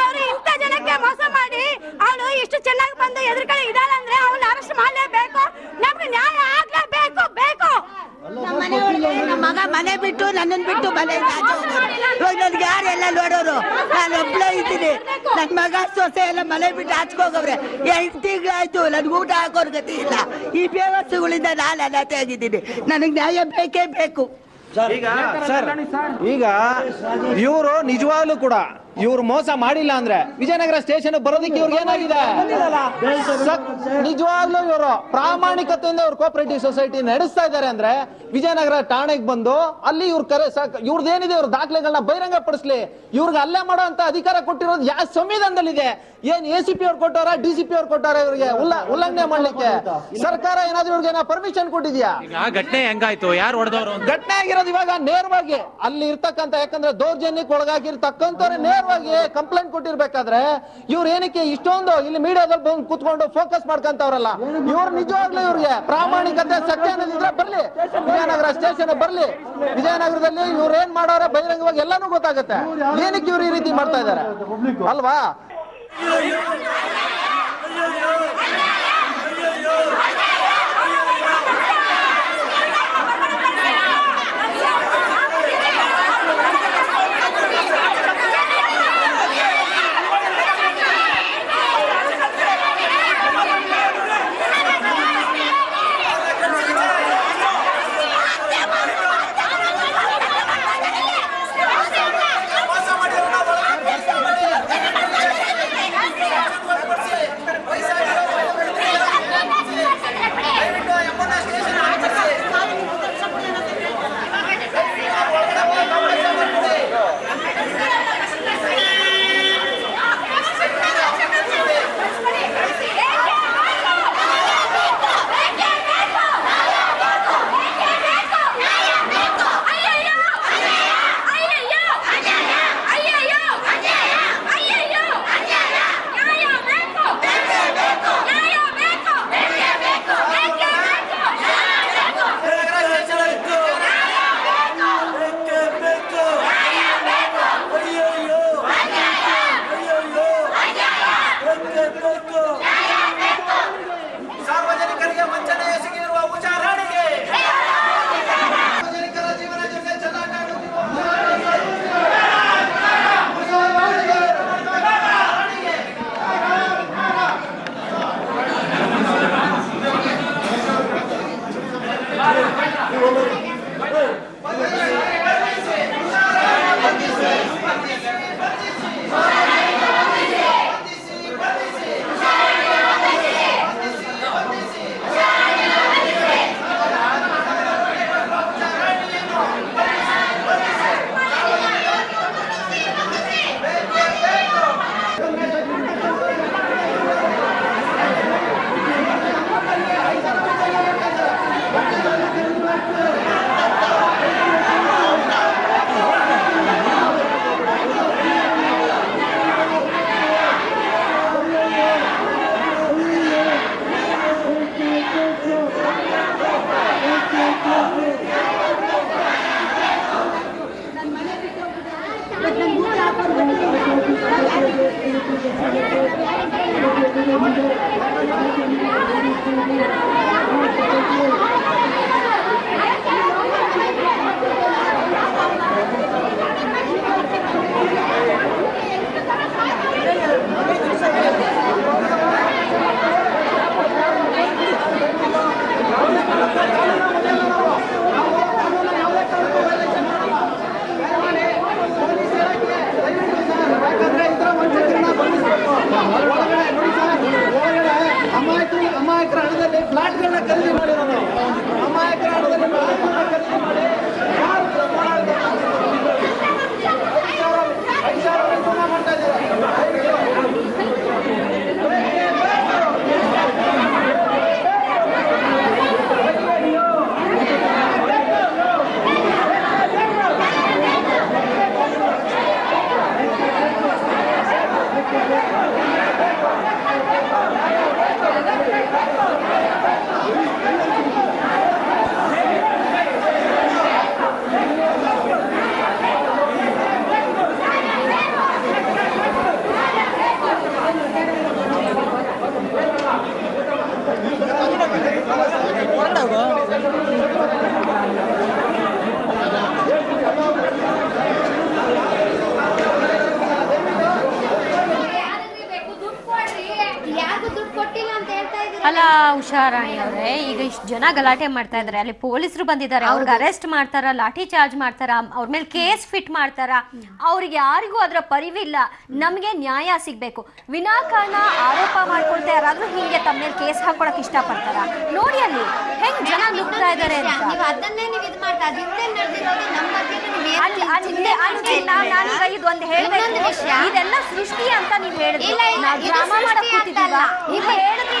ಅವ್ರು ಇಂಥ ಜನಕ್ಕೆ ಮೋಸ ಮಾಡಿ ಅವಳು ಇಷ್ಟು ಚೆನ್ನಾಗಿ ಬಂದು ಎದುರುಗಡೆ ಇದ್ದಾಳೆ ಅಂದ್ರೆ ಅವನ್ನ ಅರೆಸ್ಟ್ ಮಾಡಲೇಬೇಕು. ನಮ್ಗೆ ನ್ಯಾಯ ಆಗ್ಲೇಬೇಕು. ಬೇಕು ನಮ್ಮ ಮನೆ ಒಳಗೆ ನಮ್ಮ ಮಗ ಮನೆ ಬಿಟ್ಟು ನನ್ನನ್ನು ಬಿಟ್ಟು ಮನೆಯಿಂದ ಆಚೆ ಹೋಗೋರು ಇವಾಗ ನನಗೆ ಯಾರೆಲ್ಲ ನೋಡೋರು? ನಾನು ಒಬ್ಳೆ ಇದ್ದೀನಿ. ನನ್ನ ಮಗ ಸೊಸೆ ಎಲ್ಲ ಮನೆ ಬಿಟ್ಟು ಹಾಚ್ಕೋಗವ್ರೆ ಎಂಟು ತಿಂಗಳಾಯ್ತು, ನನ್ಗೆ ಊಟ ಹಾಕೋರ್ ಗತಿ ಇಲ್ಲ. ಈ ಬೇವಸ್ತುಗಳಿಂದ ನಾನು ಅನಾಥೆ ಆಗಿದ್ದೀನಿ ನನಗೆ ನ್ಯಾಯ ಬೇಕೇ ಬೇಕು. ಈಗ ಇವರು ನಿಜವಾಗ್ಲೂ ಕೂಡ ಇವ್ರು ಮೋಸ ಮಾಡಿಲ್ಲ ಅಂದ್ರೆ ವಿಜಯನಗರ ಸ್ಟೇಷನ್ ಬರೋದಕ್ಕೆ ಇವ್ರಿಗೆ ಏನಾಗಿದೆ? ನಿಜವಾಗ್ಲೂ ಇವರು ಪ್ರಾಮಾಣಿಕತೆಯಿಂದ ಇವ್ರು ಕೋಪರೇಟಿವ್ ಸೊಸೈಟಿ ನಡೆಸ್ತಾ ಇದ್ದಾರೆ ಅಂದ್ರೆ ವಿಜಯನಗರ ಠಾಣೆಗೆ ಬಂದು ಅಲ್ಲಿ ಇವ್ರ ಕರೆ ಇವ್ರದ್ದು ಏನಿದೆ ಇವ್ರ ದಾಖಲೆಗಳನ್ನ ಬಹಿರಂಗ ಪಡಿಸ್ಲಿ ಇವ್ರಿಗೆ ಅಲ್ಲೇ ಮಾಡೋ ಅಂತ ಅಧಿಕಾರ ಕೊಟ್ಟಿರೋದು ಯಾವ ಸಂವಿಧಾನದಲ್ಲಿದೆ? ಏನ್ ಎ ಸಿ ಪಿ ಅವ್ರು ಕೊಟ್ಟಾರ ಡಿ ಸಿ ಪಿ ಅವ್ರು ಕೊಟ್ಟಾರ ಇವ್ರಿಗೆ ಉಲ್ಲ ಉಲ್ಲಂಘನೆ ಮಾಡ್ಲಿಕ್ಕೆ? ಸರ್ಕಾರ ಏನಾದ್ರೂ ಇವ್ರಿಗೆ ಪರ್ಮಿಷನ್ ಕೊಟ್ಟಿದ್ಯಾ? ಈಗ ಘಟನೆ ಹೆಂಗಾಯ್ತು? ಯಾರು ಹೊಡೆದವರು ಘಟನೆ ಆಗಿರೋದು ಇವಾಗ ನೇರವಾಗಿ ಅಲ್ಲಿ ಇರ್ತಕ್ಕಂತ ಯಾಕಂದ್ರೆ ದೌರ್ಜನ್ಯಕ್ಕೆ ಒಳಗಾಗಿರ್ತಕ್ಕಂಥವ್ರೆ ನೇರವಾಗಿ ಕಂಪ್ಲೇಂಟ್ ಕೊಟ್ಟಿರ್ಬೇಕಾದ್ರೆ ಇವ್ರು ಏನಕ್ಕೆ ಇಷ್ಟೊಂದು ಇಲ್ಲಿ ಮೀಡಿಯಾದಲ್ಲಿ ಬಂದು ಕೂತ್ಕೊಂಡು ಫೋಕಸ್ ಮಾಡ್ಕೊಂತವ್ರಲ್ಲ? ಇವ್ರು ನಿಜವಾಗ್ಲೂ ಇವ್ರಿಗೆ ಪ್ರಾಮಾಣಿಕತೆ ಸತ್ಯ ಅನ್ನೋದಿದ್ರೆ ಬರ್ಲಿ. ವಿಜಯನಗರ ಸ್ಟೇಷನ್ ಬರ್ಲಿ. ವಿಜಯನಗರದಲ್ಲಿ ಇವ್ರು ಏನ್ ಮಾಡೋರ ಬಹಿರಂಗವಾಗಿ ಎಲ್ಲಾನು ಗೊತ್ತಾಗುತ್ತೆ. ಏನಕ್ಕೆ ಇವ್ರು ಈ ರೀತಿ ಮಾಡ್ತಾ ಇದಾರೆ? ಅಲ್ವಾ? ಉಷಾರಾಣಿ ಅವರೇ ಈಗ ಇಷ್ಟು ಜನ ಗಲಾಟೆ ಮಾಡ್ತಾ ಇದಾರೆ. ಅಲ್ಲಿ ಪೊಲೀಸರು ಬಂದಿದ್ದಾರೆ. ಅವ್ರಿಗೆ ಅರೆಸ್ಟ್ ಮಾಡ್ತಾರ ಲಾಠಿ ಚಾರ್ಜ್ ಮಾಡ್ತಾರ ಅವ್ರ ಮೇಲೆ ಕೇಸ್ ಫಿಟ್ ಮಾಡ್ತಾರ? ಅವ್ರಿಗೆ ಯಾರಿಗೂ ಅದರ ಪರಿವಿಲ್ಲ. ನಮಗೆ ನ್ಯಾಯ ಸಿಗ್ಬೇಕು. ವಿನಾಕಾರಣ ಆರೋಪ ಮಾಡ್ಕೊಳ್ತಾ ಯಾರಾದ್ರೂ ಹಿಂಗೆ ತಮ್ಮ ಮೇಲೆ ಕೇಸ್ ಹಾಕೊಳಕ್ ಇಷ್ಟಪಡ್ತಾರ? ನೋಡಿ ಅಲ್ಲಿ ಹೆಂಗ್ ಜನ ನುಗ್ತಾ ಇದಾರೆ ನೀವು ಅದನ್ನೇ ನೀವು ಇದು ಮಾಡ್ತಾ ಅದು ಹಿಂದೆ ನಡೆದಿರೋದು ನೀವು ಅಲ್ಲಿ- ಅಲ್ಲಿ ಹಿಂದೆ- ಅಲ್ಲಿ ನಾನ್- ನಾನೀಗ ಇದೊಂದು ಹೇಳ್ಬೇಕು. ವಿಷಯ. ಇದೆಲ್ಲ ಸೃಷ್ಟಿ ಅಂತ ನೀವು ಹೇಳಿದ್ರಿ. ಡ್ರಾಮಾ ಮಾಡಕ್. ನೀವು ಹೇಳಿದ್ರಿ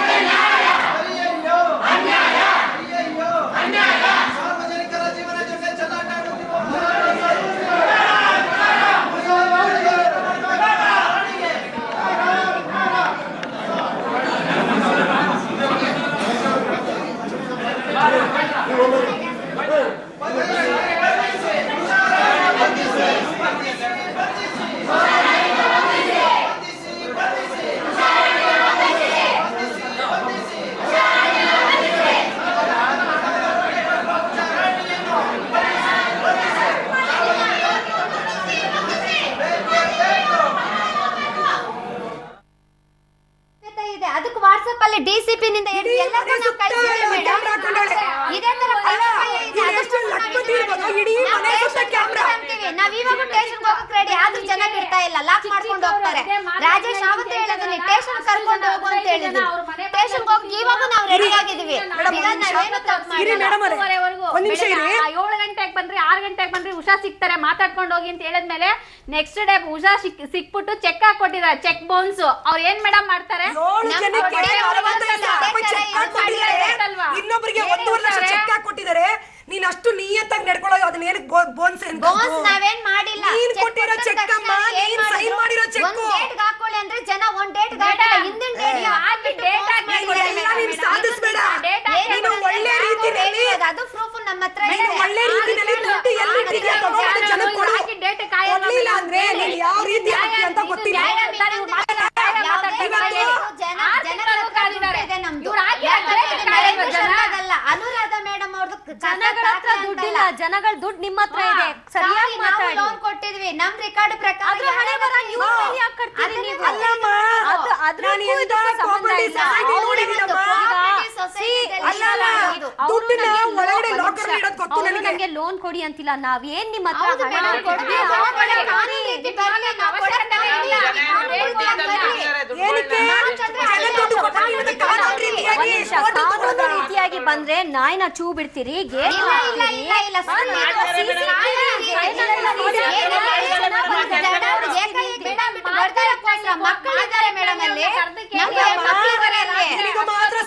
ಇದೆ ಅದಕ್ಕೆ ವಾಟ್ಸ್ಆಪ್ ಎಲ್ಲ ಹಿಡಿದು ನಾವು ಕಳಿಸಿದ್ವಿ ಮೇಡಮ್ ಇದೇ ತರ ಪ್ರತಿಭಟನೆ ಇದೆ, ಅದಕ್ಕೂ ನಾವು ಇವಾಗ ಸ್ಟೇಷನ್ ಹೋಗಕ್ ರೆಡಿ ಆದ್ರೂ ಜನ ಬಿಡ್ತಾ ಇಲ್ಲ. ಲಾಕ್ ಮಾಡ್ಕೊಂಡು ಹೋಗ್ತಾರೆ. ರಾಜೇಶ್ ಅವತ್ತೇ ಹೇಳಿದ್ರಿ ಸ್ಟೇಷನ್ ಕರ್ಕೊಂಡು ಹೋಗು ಅಂತ ಹೇಳಿದ್ವಿ ಸ್ಟೇಷನ್ ಹೋಗಿ ಇವಾಗ ನಾವು ರೆಡಿ ಆಗಿದೀವಿ ಏಳು ಗಂಟೆಗೆ ಬಂದ್ರಿ ಆರು ಗಂಟೆಗೆ ಬಂದ್ರಿ ಉಷಾ ಸಿಗ್ತಾರೆ. ಮಾತಾಡ್ಕೊಂಡು ಹೋಗಿ ಅಂತ ಹೇಳಿದ್ಮೇಲೆ ನೆಕ್ಸ್ಟ್ ಡೇ ಉಷಾ ಸಿಕ್ ಸಿಕ್ಬಿಟ್ಟು ಚೆಕ್ ಹಾಕೊಟ್ಟಿದ್ದಾರೆ. ಚೆಕ್ ಬೌನ್ಸ್ ಅವ್ರು ಏನ್ ಮೇಡಮ್ ಮಾಡ್ತಾರೆ? ಇನ್ನೊಬ್ಬರಿಗೆ ಒಂದೂವರೆ ಲಕ್ಷ? ಚೆಕ್ ಹಾಕೊಟ್ಟಿದ್ದಾರೆ. ನೀನ್ ಅಷ್ಟು ನಿಯತ್ತಾಗಿ ನಡ್ಕೊಳ್ಳೋದು ಅದನ್ನ ಏನಕ್ಕೆ ಬೋನ್ಸ್ ಬೋನ್ಸ್ ನಾವೇನ್ ಮಾಡಿಲ್ಲ. ನೀನ್ ಕೊಟ್ಟಿರೋ ಕೊಟ್ಟ ಚೆಕ್ ಅಮ್ಮ ಏನ್ ನೀನ್ ಸೈನ್? ಮಾಡಿರೋ ಚೆಕ್ ಒಂದ್ ಡೇಟ್ ಹಾಕೊಳ್ಳಿ ಅಂದ್ರೆ ಜನ ಒಂದ್ ಡೇಟ್ ಹಾಕಿಲ್ಲ ಹಿಂದಿನ ಡೇಟ್ ಹಾಕಿ ಡೇಟ್ ಹಾಕಿ ಎಲ್ಲ ನೀನ್ ಸಾಧಿಸ್ಬೇಡ. ನೀನು ಒಳ್ಳೆ ರೀತಿಯಲ್ಲಿ ಅದು ಪ್ರೂಫ್ ನಮ್ಮ ಹತ್ರ ನೀನು ಇದೆ. ಒಳ್ಳೆ ರೀತಿಯಲ್ಲಿ ದುಡ್ಡು ಎಲ್ಲಿಟ್ಟಿದ್ಯಾ ತಗೊಂಡು ಜನಕ್ಕೆ ಕೊಡು. ಕೊಡ್ಲಿಲ್ಲ ಅಂದ್ರೆ ನೀನ್ ಯಾವ ರೀತಿ ಅಂತ ಗೊತ್ತಿಲ್ಲ. ಅನುರಾಧ ಮೇಡಮ್ ಅವ್ರದ್ದು ಜನಗಳ ಹತ್ರ ದುಡ್ಡಿಲ್ಲ ಜನಗಳ ದುಡ್ಡು ನಿಮ್ಮ ಹತ್ರ ಇದೆ. ಸರಿಯಾಗಿ ಮಾತಾಡಿ. ಲೋನ್ ಕೊಟ್ಟಿದ್ವಿ. ನಮ್ ರೆಕಾರ್ಡ್ ಪ್ರಕಾರ ಅದ್ರ ಹಣೆ ಬರ ಯಾಕ್ ಕಟ್ತೀರಿ ನೀವು? ಅಲ್ಲಮ್ಮ ಅದು- ಸಂಬಂಧ ಇಲ್ಲ. ಒಳಗಡೆ ಅಲ್ಲಿ ಇಡೋದ್ ಗೊತ್ತು ನನಗೆ. ನನಗೆ ಲೋನ್ ಕೊಡಿ ಅಂತಿಲ್ಲ ನಾವ್ ಏನ್ ನಿಮ್ಮ ಹತ್ರ ಹಣ ಕೊಡ್ತೀವಿ, ರೀತಿಯಾಗಿ ಬಂದ್ರೆ ನಾಯಿನ ಚೂ ಬಿಡ್ತೀರಿ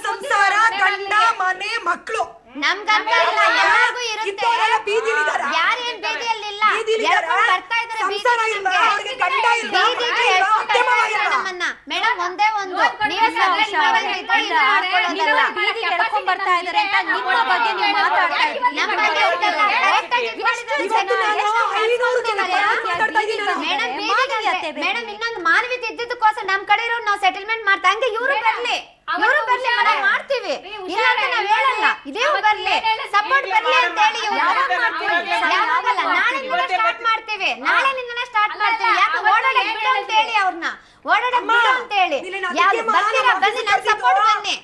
ಸಂಸಾರ ಗಂಡ ಮನೆ ಮಕ್ಕಳು. ನಮ್ಗಂತ ಇಲ್ಲ ಯಾರಿಗೂ ಇರುತ್ತೆ? ಯಾರೇನ್ ಬೀದಿಯಲ್ಲಿಲ್ಲ ಮೇಡಮ್ ಒಂದೇ ಬರ್ತಾ ಇದಾರೆ ಅಂತ ನಿಮ್ಮ ಬಗ್ಗೆ ನೀವು ಮಾತಾಡ್ತಾ ಮೇಡಮ್ ಇನ್ನೊಂದು ಮಾನವೀಯತೆ ಇದ್ದಿದ್ದಕ್ಕೋಸ್ಕರ ನಮ್ ಕಡೆ ಇರೋ ನಾವು ಸೆಟಲ್ಮೆಂಟ್ ಮಾಡ್ತಾ ಹಂಗೆ ಇವರು ಬರ್ಲಿ. ಇವರು ಬರ್ಲಿ ಮನೆ ಮಾಡ್ತೀವಿ. ಇಲ್ಲ ಅಂತ ನಾವ್ ಹೇಳಲ್ಲ. ಇದೇ ಬರ್ಲಿ. ಸಪೋರ್ಟ್ ಬರ್ಲಿ ಅಂತ ಹೇಳಿ ಯಾವಾಗಲ್ಲ ನಾಳೆನಿಂದ ಸ್ಟಾರ್ಟ್ ಮಾಡ್ತೀವಿ. ನಾಳೆ ನಾಳೆನಿಂದನೇ ಸ್ಟಾರ್ಟ್ ಮಾಡ್ತೀವಿ. ಯಾಕೆ ಓಡೋಣ ಬಿಡು ಅಂತ ಹೇಳಿ ಅವ್ರನ್ನ ಓಡಾಡಕ್ ಬಿಡು ಅಂತ ಹೇಳಿ ಬರ್ತೀರಾ ಬನ್ನಿ ಸಪೋರ್ಟ್ ಬನ್ನಿ.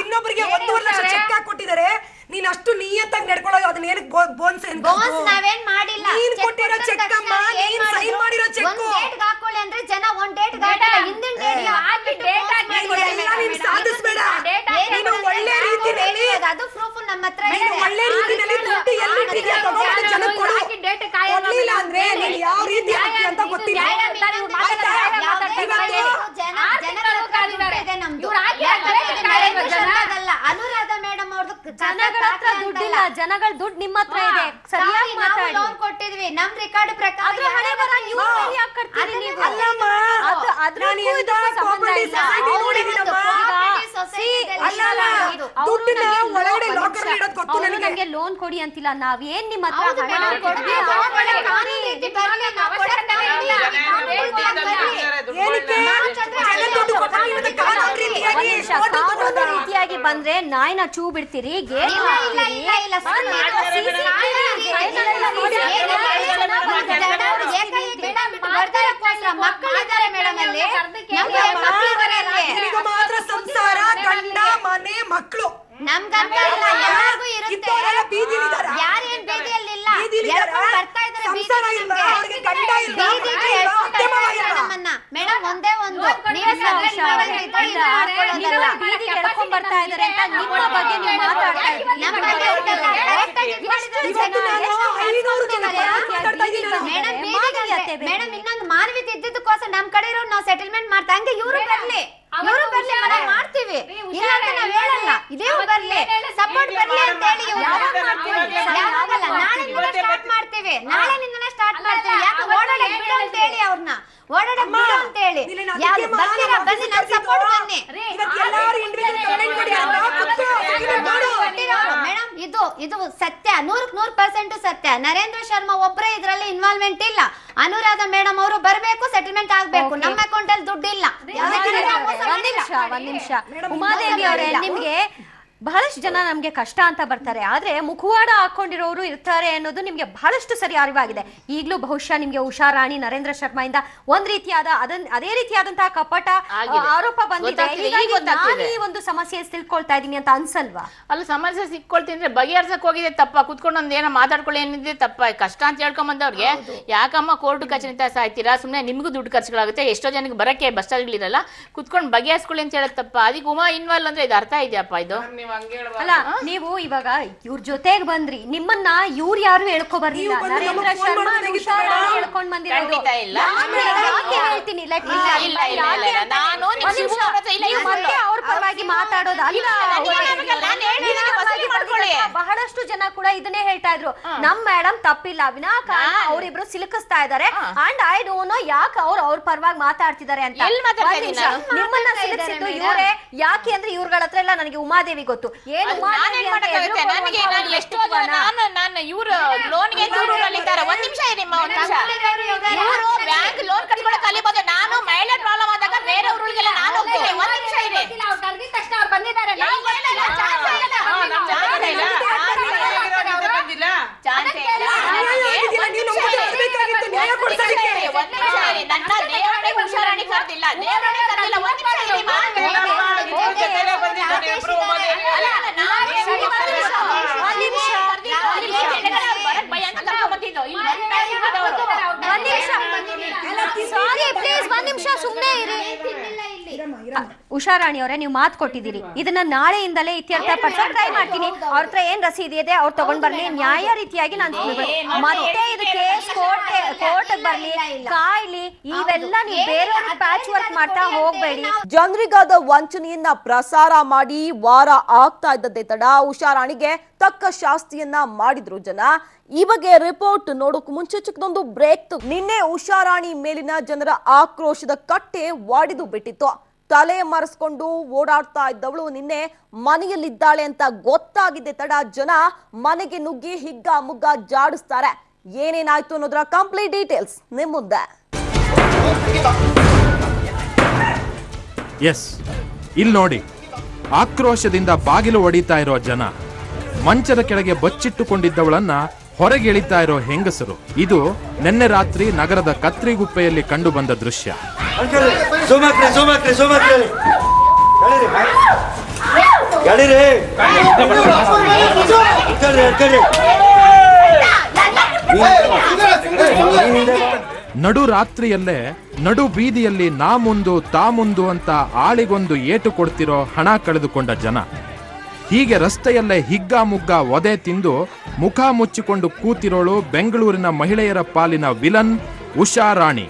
ಇನ್ನೊಬ್ರಿಗೆ ಒಂದೂವರೆ ಲಕ್ಷ ಚೆಕ್ ಹಾಕೊಟ್ಟಿದ್ದಾರೆ ನೀನ್ ಅಷ್ಟು ನಿಯತ್ತಾಗಿ ನಡ್ಕೊಳ್ಳೋದು ಅದನ್ನ ಏನಕ್ಕೆ ಬೋನ್ಸ್ ಬೋನ್ಸ್ ನಾವೇನ್ ಮಾಡಿಲ್ಲ. ನೀನ್ ಕೊಟ್ಟಿರೋ ಕೊಟ್ಟ ಚೆಕ್ ಅಮ್ಮ ನೀನ್ ಸೈನ್ ಮಾಡಿರೋ ಚೆಕ್ ಒಂದ್ ಡೇಟ್ ಹಾಕೊಳ್ಳಿ ಅಂದ್ರೆ ಜನ ಒಂದ್ ಡೇಟ್ ಹಾಕಿಲ್ಲ ಹಿಂದಿನ ಡೇಟ್ ನೀನ್ ಸಾಧಿಸ್ಬೇಡ. ನೀನು ಒಳ್ಳೆ ರೀತಿಯಲ್ಲಿ ಅದು ಪ್ರೂಫ್ ನಮ್ಮ ಹತ್ರ ಇದೆ. ಒಳ್ಳೆ ರೀತಿಯಲ್ಲಿ ದುಡ್ಡು ಎಲ್ಲಿಟ್ಟಿದ್ಯಾ ತಗೊಂಡು ಜನಕ್ಕೆ ಕೊಡ್ಲಿಲ್ಲ ಅಂದ್ರೆ ನೀನ್ ಯಾವ ರೀತಿ ಹಾಕ್ತಿ ಅಂತ ಗೊತ್ತಿಲ್ಲ. ಆಯ್ತಾ? ಇವತ್ತು ಅನುರಾಧ ಮೇಡಮ್ ಅವ್ರದ್ದು ಜನಗಳ ಹತ್ರ ದುಡ್ಡಿಲ್ಲ. ಜನಗಳ ದುಡ್ಡು ನಿಮ್ಮ ಹತ್ರ ಇದೆ. ಸರಿಯಾಗಿ ಮಾತಾಡಿ. ಲೋನ್ ಕೊಟ್ಟಿದ್ವಿ. ನಮ್ ರೆಕಾರ್ಡ್ ಪ್ರಕಾರ ಅದ್ರ ಹಣೆ ಬರ ಇವ್ರ ಮೇಲೆ ಯಾಕ್ ಕಟ್ತೀರಿ ನೀವು? ಅಲ್ಲಮ್ಮ ಅದು ಅದ್ರಕ್ಕೂ ನಾನು ಎಂತ ಇದಕ್ಕೂ ಸಂಬಂಧ cooperative ಇಲ್ಲ. society ಅವ್ರು ನೋಡಿದ್ದೀನಮ್ಮ. cooperative society See, ದಲ್ಲಿ ಅಲ್ಲಲ್ಲ, ಅವ್ರು ದುಡ್ಡನ್ನ ನನಗೆ ಒಳಗಡೆ locker ಅಲ್ಲಿ ನಿಮಿಷ. ಇಡೋದ್ ಗೊತ್ತು ಅವ್ರು ನನಗೆ. ನನಗೆ ಲೋನ್ ಕೊಡಿ ಅಂತಿಲ್ಲ. ನಾವ್ ಏನ್ ನಿಮ್ಮ ಹತ್ರ ಹೌದು ಹಣ ಮೇಡಮ್, ರೀತಿಯಾಗಿ ಬಂದ್ರೆ ನಾಯಿನ ಚೂ ಬಿಡ್ತೀರಿ ಮಕ್ಕಳಿದ್ದಾರೆ ಮೇಡಮ್ ಅಲ್ಲಿ ಮಾತ್ರ ಸಂಸಾರ ಗಂಡ ಮನೆ ಮಕ್ಕಳು ನಮ್ಗಂತ ಇಲ್ಲ ಎಲ್ಲರಿಗೂ ಇರುತ್ತೆ. ಬರ್ತಾ ಇದಾರೆ? ನಮ್ಮನ್ನ. ಮೇಡಮ್ ಒಂದೇ ಒಂದು. ಬೀದಿಗೆ ಎಳ್ಕೊಂಡ್ ಬರ್ತಾ ಇದಾರೆ ಅಂತ ನಿಮ್ಮ ಬಗ್ಗೆ ನೀವು ಮಾತಾಡ್ತಾ ನಮ್ಮ ಬಗ್ಗೆ ಮೇಡಮ್ ಇನ್ನೊಂದು ಮಾನವೀಯತೆ ಇದ್ದಿದ್ದಕ್ಕೋಸ್ಕರ ನಮ್ ಕಡೆ ಇರೋ ನಾವು ಸೆಟಲ್ಮೆಂಟ್ ಮಾಡ್ತಾ ಹಂಗೆ ಇವರು ಬರ್ಲಿ. ಇವರು ಬರ್ಲಿ ಮನೆ ಮಾಡ್ತೀವಿ. ಇಲ್ಲ ಅಂತ ನಾವ್ ಹೇಳಲ್ಲ. ಇದೇ ಬರ್ಲಿ. ಸಪೋರ್ಟ್ ಬರ್ಲಿ ಅಂತ ಹೇಳಿ ಯಾವಾಗಲ್ಲ ನಾಳೆನಿಂದ ಸ್ಟಾರ್ಟ್ ಮಾಡ್ತೀವಿ. ನಾಳೆನಿಂದನೇ ಸ್ಟಾರ್ಟ್ ಮಾಡ್ತೀವಿ. ಯಾಕೆ ಓಡಾಡಕ್ ಬಿಡು ಅಂತ ಹೇಳಿ ಅವ್ರನ್ನ. ಓಡಾಡಕ್ ಬಿಡು ಅಂತ ಹೇಳಿ. ಯಾರು ಬರ್ತೀರಾ ಬನ್ನಿ ನನ್ ಸಪೋರ್ಟ್ ಬನ್ನಿ. ಇದು ಸತ್ಯ ನೂರಕ್ ನೂರ್ ಪರ್ಸೆಂಟ್ ಸತ್ಯ. ನರೇಂದ್ರ ಶರ್ಮಾ ಒಬ್ಬರೇ ಇದ್ರಲ್ಲಿ ಇನ್ವಾಲ್ವ್ಮೆಂಟ್ ಇಲ್ಲ. ಅನುರಾಧ ಮೇಡಮ್ ಅವರು ಬರಬೇಕು ಸೆಟಲ್ಮೆಂಟ್ ಆಗಬೇಕು. ನಮ್ಮ ಅಕೌಂಟ್ ಅಲ್ಲಿ ದುಡ್ಡಿಲ್ಲ. ಒಂದ್ ನಿಮಿಷ ಒಂದ್ ನಿಮಿಷ ಉಮಾದೇವಿ ಅವರೇ ನಿಮ್ಗೆ ಬಹಳಷ್ಟು ಜನ ನಮ್ಗೆ ಕಷ್ಟ ಅಂತ ಬರ್ತಾರೆ. ಆದ್ರೆ ಮುಖವಾಡ ಹಾಕೊಂಡಿರೋರು ಇರ್ತಾರೆ ಅನ್ನೋದು ನಿಮ್ಗೆ ಬಹಳಷ್ಟು ಸರಿ ಅರಿವಾಗಿದೆ. ಈಗಲೂ ಬಹುಶಃ ನಿಮ್ಗೆ ಉಷಾ ರಾಣಿ ನರೇಂದ್ರ ಶರ್ಮಾ ಇಂದ ಒಂದ್ ರೀತಿಯಾದ ಅದನ್ ಅದೇ ರೀತಿಯಾದಂತಹ ಕಪಟ ಆರೋಪ ಬಂದಿದೆ. ನಾನು ಈ ಒಂದು ಸಮಸ್ಯೆ ತಿಳ್ಕೊಳ್ತಾ ಇದ್ದೀನಿ ಅಂತ ಅನ್ಸಲ್ವಾ? ಅಲ್ಲ ಸಮಸ್ಯೆ ಸಿಕ್ಕೊಳ್ತೀನಿ ಅಂದ್ರೆ ಬಗೆಹರ್ಸಕ್ ಹೋಗಿದೆ ತಪ್ಪ. ಕುತ್ಕೊಂಡು ಒಂದ್ ಏನೋ ಮಾತಾಡ್ಕೊಳ್ಳಿ ಏನಿದೆ ತಪ್ಪ. ಕಷ್ಟ ಅಂತ ಹೇಳ್ಕೊಂಡ್ ಬಂದವ್ರಿಗೆ ಯಾಕಮ್ಮ ಕೋರ್ಟ್ ಕಚೇರಿ ಸಾಯ್ತೀರಾ? ಸುಮ್ನೆ ನಿಮ್ಗೂ ದುಡ್ಡು ಖರ್ಚುಗಳಾಗುತ್ತೆ. ಎಷ್ಟೋ ಜನಕ್ಕೆ ಬರಕ್ಕೆ ಬಸ್ ಚಾರ್ಜ್ಗಳಿರಲ್ಲ ಕುತ್ಕೊಂಡು ಬಗೆಹರಿಸ್ಕೊಳ್ಳಿ ಅಂತ ಹೇಳೋದು ತಪ್ಪ. ಅದಕ್ಕೆ ಉಮಾ ಇನ್ವಾಲ್ವ್ ಅಂದ್ರೆ ಇದು ಅರ್ಥ ಇದೆಯಪ್ಪ ಇದು? ಅಲ್ಲ ನೀವು ಇವಾಗ ಇವ್ರ ಜೊತೆಗ್ ಬಂದ್ರಿ. ನಿಮ್ಮನ್ನ ಇವ್ರು ಯಾರು ಹೇಳ್ಕೊ ಬರ್ಲಿಲ್ಲ? ನೀವು ನರೇಂದ್ರ ಶರ್ಮಾ. ಹೇಳ್ಕೊಂಡ್ ಬಂದಿರೋದು? ಹೇಳ್ತೀನಿ? ಅವ್ರ ಪರವಾಗಿ ಮಾತಾಡೋದು. ಅಲ್ಲ. ಬಹಳಷ್ಟು ಜನ ಕೂಡ ಇದನ್ನೇ ಹೇಳ್ತಾ ಇದ್ರು. ನಮ್ ಮೇಡಮ್ ತಪ್ಪಿಲ್ಲ. ವಿನಾಕಾರಣ ಅವರಿಬ್ರು ಸಿಲುಕಿಸ್ತಾ ಇದಾರೆ. ಅಂಡ್ ಐ ಡೋಂಟ್ ನೋ ಯಾಕೆ ಅವ್ರು ಅವ್ರ ಪರವಾಗಿ ಮಾತಾಡ್ತಿದ್ದಾರೆ ಅಂತ? ನಿಮ್ಮನ್ನ ಸಿಲುಕಿಸಿದ್ದು. ಇವರೇ. ಯಾಕೆ ಅಂದ್ರೆ ಇವ್ರಗಳ ಹತ್ರ ಎಲ್ಲ ನನಗೆ ಉಮಾದೇವಿ ಗೊತ್ತು. ಏನು ಹುಷಾರಾಣಿ ಎದುರು ನನಗೆ ಕೊಡುವಂತ ನಾನು ಒಂದು ಇವ್ರು ನಿಮಿಷ ಇವರು ಬ್ಯಾಂಕ್ ಲೋನ್ ನಾನು ಮಹಿಳೆ ಪ್ರಾಬ್ಲಮ್ ಆದಾಗ ಬೇರೆ ನಾನು ಹೋಗ್ತೀನಿ. ಒಂದ್ ನಿಮಿಷ ಇರಿ. ಅವ್ರು ಕರ್ದಿದ ತಕ್ಷಣ ಅವ್ರು ಬಂದಿದ್ದಾರೆ. ಇಲ್ಲ, ಇಲ್ಲ, ಇಲ್ಲ, ಚಾನ್ಸೇ ಇಲ್ಲ. ಚಾನ್ಸೇ ಇಲ್ಲ. ಚಾನ್ಸೇ ಇಲ್ಲ. ನ್ಯಾಯ ಆಗಿದ್ದಿಲ್ಲ, ನೀನು ನಮ್ಗೆ ಬರ್ಬೇಕಾಗಿತ್ತು, ನ್ಯಾಯ ಕೊಡ್ಸೋದಕ್ಕೆ. ಒಂದ್ ನಿಮಿಷ ಇರಿ. ನನ್ನ ದೇವರೇ ಹುಷಾರಾಣಿ ಕರ್ದಿಲ್ಲ ದೇವರೇ ಕರ್ದಿಲ್ಲ ಒಂದ್ ನಿಮಿಷ ಇರಿ ಮಾ. ಅಲ್ಲ, ಅಲ್ಲ, ನಾನು ಹೇಳಿ ಒಂದ್ ನಿಮಿಷ. ಒಂದ್ ನಿಮಿಷ. ಒಂದ್ ನಿಮಿಷ. ಕೆಳಗಡೆ ಬರಕ್ ಭಯ ಅಂತ ಕರ್ಕೊಂಡ್ಬಂದಿದ್ದು. ಇಲ್ಲಿ ಬಂದ್ ಕಾಯ್ತಿದ್ದವ್ರು. ಒಂದ್ ನಿಮಿಷ ಸಾರಿ ಪ್ಲೀಸ್ ಒಂದ್ ನಿಮಿಷ ಸುಮ್ಮನೆ ಇರಿ. ಉಷಾರಾಣಿ ಅವರೇ ನೀವು ಮಾತು ಕೊಟ್ಟಿದ್ದೀರಿ. ಇದನ್ನ ನಾಳೆಯಿಂದಲೇ ಇತ್ಯರ್ಥ ಪಡಿಸೋ ಟ್ರೈ ಮಾಡ್ತೀನಿ. ಅವ್ರ ಹತ್ರ ಏನ್ ರಸೀದಿ ಇದೆ ಅವ್ರು ತಗೊಂಡ್ ಬರ್ಲಿ. ನ್ಯಾಯ ರೀತಿಯಾಗಿ ನಾನು ಮತ್ತೆ ಇದು ಕೇಸ್ ಕೋರ್ಟ್ ಕೋರ್ಟ್ ಬರ್ಲಿ. ಕಾಯ್ಲಿ. ಇವೆಲ್ಲ ನೀವು ಬೇರೆ ಪ್ಯಾಚ್ ವರ್ಕ್ ಮಾಡ್ತಾ ಹೋಗ್ಬೇಡಿ. ಜನರಿಗಾದ ವಂಚನೆಯನ್ನ ಪ್ರಸಾರ ಮಾಡಿ ವಾರ ಆಗ್ತಾ ಇದ್ದದ್ದೆ ತಡ. ಉಷಾರಾಣಿಗೆ ತಕ್ಕ ಶಾಸ್ತಿಯನ್ನ ಮಾಡಿದ್ರು ಜನ. ಈ ಬಗ್ಗೆ ರಿಪೋರ್ಟ್ ನೋಡೋಕ್ ಮುಂಚೆ ಚಿಕ್ಕದೊಂದು ಬ್ರೇಕ್ ನಿನ್ನೆ ಉಷಾರಾಣಿ ಮೇಲಿನ ಜನರ ಆಕ್ರೋಶದ ಕಟ್ಟೆ ವಾಡಿದು ಬಿಟ್ಟಿತ್ತು. ತಲೆ ಮರೆಸ್ಕೊಂಡು ಓಡಾಡ್ತಾ ಇದ್ದವಳು. ನಿನ್ನೆ ಮನೆಯಲ್ಲಿದ್ದಾಳೆ ಅಂತ ಗೊತ್ತಾಗಿದೆ ತಡ ಜನ ಮನೆಗೆ ನುಗ್ಗಿ ಹಿಗ್ಗ ಮುಗ್ಗ ಜಾಡಿಸ್ತಾರೆ. ಏನೇನಾಯ್ತು ಅನ್ನೋದ್ರ ಕಂಪ್ಲೀಟ್ ಡೀಟೇಲ್ಸ್ ನಿಮ್ ಮುಂದೆ. ಎಸ್ ಇಲ್ಲಿ ನೋಡಿ. ಆಕ್ರೋಶದಿಂದ ಬಾಗಿಲು ಒಡಿತಾ ಇರೋ ಜನ ಮಂಚದ ಕೆಳಗೆ ಬಚ್ಚಿಟ್ಟುಕೊಂಡಿದ್ದವಳನ್ನ ಹೊರಗೆ ಎಳಿತಾ ಇರೋ ಹೆಂಗಸರು. ಇದು ನಿನ್ನೆ ರಾತ್ರಿ ನಗರದ ಕತ್ರಿಗುಪ್ಪೆಯಲ್ಲಿ ಕಂಡು ಬಂದ ದೃಶ್ಯ. ನಡು ರಾತ್ರಿಯಲ್ಲೇ ನಡು ಬೀದಿಯಲ್ಲಿ ನಾ ಮುಂದು ತಾ ಮುಂದು ಅಂತ ಆಳಿಗೊಂದು ಏಟು ಕೊಡ್ತಿರೋ ಹಣ ಕಳೆದುಕೊಂಡ ಜನ. ಹೀಗೆ ರಸ್ತೆಯಲ್ಲೇ ಹಿಗ್ಗಾ ಮುಗ್ಗ ಒದೆ ತಿಂದು ಮುಖ ಮುಚ್ಚಿಕೊಂಡು ಕೂತಿರೋಳು ಬೆಂಗಳೂರಿನ ಮಹಿಳೆಯರ ಪಾಲಿನ villain Usha Rani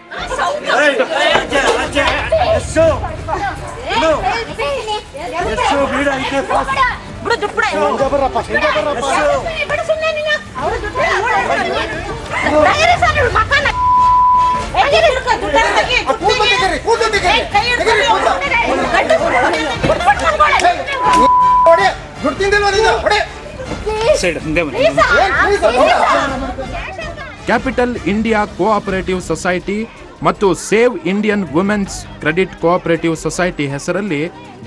capital India cooperative society ಮತ್ತು save Indian women's credit cooperative society ಹೆಸರಲ್ಲಿ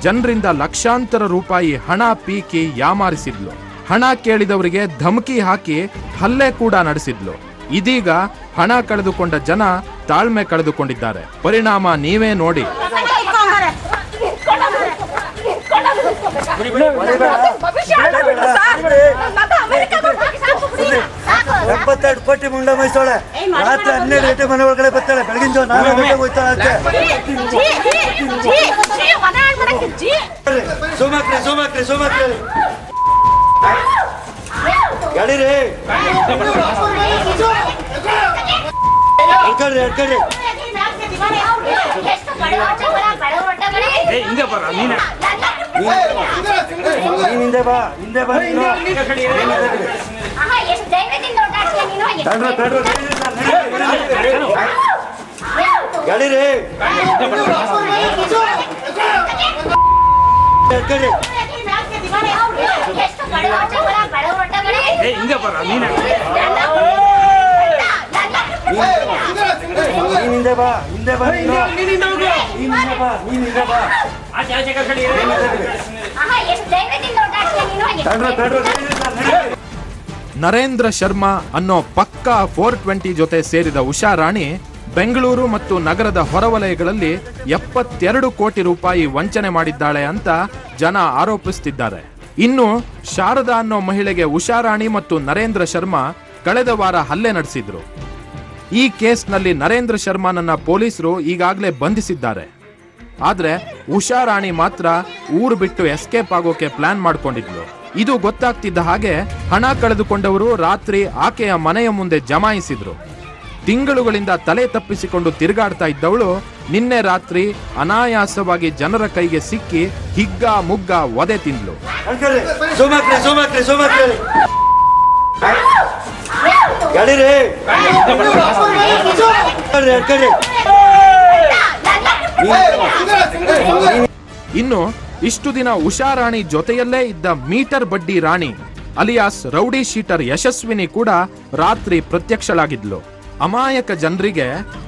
ಜನರಿಂದ ಲಕ್ಷಾಂತರ ರೂಪಾಯಿ ಹಣ ಪೀಕಿ ಯಾಮಾರಿಸಿದ್ಲು. ಹಣ ಕೇಳಿದವರಿಗೆ ಧಮಕಿ ಹಾಕಿ ಹಲ್ಲೆ ಕೂಡ ನಡೆಸಿದ್ಲು. ಇದೀಗ ಹಣ ಕಳೆದುಕೊಂಡ ಜನ ತಾಳ್ಮೆ ಕಳೆದುಕೊಂಡಿದ್ದಾರೆ. ಪರಿಣಾಮ ನೀವೇ ನೋಡಿ. ಎಪ್ಪತ್ತೆರಡು ಕೋಟಿ ಮುಂಡ ಮೈಸೋಳೆ ರಾತ್ರಿ ಹನ್ನೆರಡು ಗಂಟೆ ಮನೆ ಒಳಗಡೆ ಬರ್ತಾಳೆ ಬೆಳಗಿನ ಜಾವ ನಾಲ್ಕು ಗಂಟೆಗೆ ಹೋಗ್ತಾಳೆ ಆಚೆ ಸೋಮಾಕ್ರಿ ಸೋಮಾಕ್ರಿ ಸೋಮಾಕ್ರಿ ಗಾಡಿರಿ ಎಡ್ಕಡ್ರಿ ಎಡ್ಕಡ್ರಿ ಹಿಂದೆ ಬರ ನೀನೆ ನೀನ್ ಹಿಂದೆ ಬಾ ಹಿಂದೆ ಬಾ ನೀನು. ತಡ್ರಿ, ತಡ್ರಿ, ಗಾಡಿರಿ ಎಡ್ಕಡ್ರಿ ಏ ಹಿಂದೆ ಬರ ನೀನೆ ಬಾ ಹಿಂದೆ ಬಾ ಹಿಂದೆ ಬಾ ಹಿಂದೆ ಬಾ ನರೇಂದ್ರ ಶರ್ಮಾ ಅನ್ನೋ ಪಕ್ಕಾ ಫೋರ್ ಟ್ವೆಂಟಿ ಜೊತೆ ಸೇರಿದ ಉಷಾ ರಾಣಿ ಬೆಂಗಳೂರು ಮತ್ತು ನಗರದ ಹೊರವಲಯಗಳಲ್ಲಿ ಎಪ್ಪತ್ತೆರಡು ಕೋಟಿ ರೂಪಾಯಿ ವಂಚನೆ ಮಾಡಿದ್ದಾಳೆ ಅಂತ ಜನ ಆರೋಪಿಸುತ್ತಿದ್ದಾರೆ ಇನ್ನು ಶಾರದಾ ಅನ್ನೋ ಮಹಿಳೆಗೆ ಉಷಾ ರಾಣಿ ಮತ್ತು ನರೇಂದ್ರ ಶರ್ಮಾ ಕಳೆದ ವಾರ ಹಲ್ಲೆ ನಡೆಸಿದ್ರು. ಈ ಕೇಸ್ನಲ್ಲಿ ನರೇಂದ್ರ ಶರ್ಮಾನನ್ನ ಪೊಲೀಸರು ಈಗಾಗಲೇ ಬಂಧಿಸಿದ್ದಾರೆ. ಆದ್ರೆ ಉಷಾ ರಾಣಿ ಮಾತ್ರ ಊರು ಬಿಟ್ಟು ಎಸ್ಕೇಪ್ ಆಗೋಕೆ ಪ್ಲಾನ್ ಮಾಡ್ಕೊಂಡಿದ್ಲು. ಇದು ಗೊತ್ತಾಗ್ತಿದ್ದ ಹಾಗೆ ಹಣ ಕಳೆದುಕೊಂಡವರು ರಾತ್ರಿ ಆಕೆಯ ಮನೆಯ ಮುಂದೆ ಜಮಾಯಿಸಿದ್ರು. ತಿಂಗಳುಗಳಿಂದ ತಲೆ ತಪ್ಪಿಸಿಕೊಂಡು ತಿರುಗಾಡ್ತಾ ಇದ್ದವಳು ನಿನ್ನೆ ರಾತ್ರಿ ಅನಾಯಾಸವಾಗಿ ಜನರ ಕೈಗೆ ಸಿಕ್ಕಿ ಹಿಗ್ಗ ಮುಗ್ಗ ಒದೆ ತಿಂದ್ಲು. ಇನ್ನು, ಇಷ್ಟು ದಿನ ಉಷಾ ರಾಣಿ ಜೊತೆಯಲ್ಲೇ ಇದ್ದ ಮೀಟರ್ ಬಡ್ಡಿ Rani, alias rowdy sheeter Yashaswini ಕೂಡ ರಾತ್ರಿ ಪ್ರತ್ಯಕ್ಷಳಾಗಿದ್ಲು. ಅಮಾಯಕ ಜನರಿಗೆ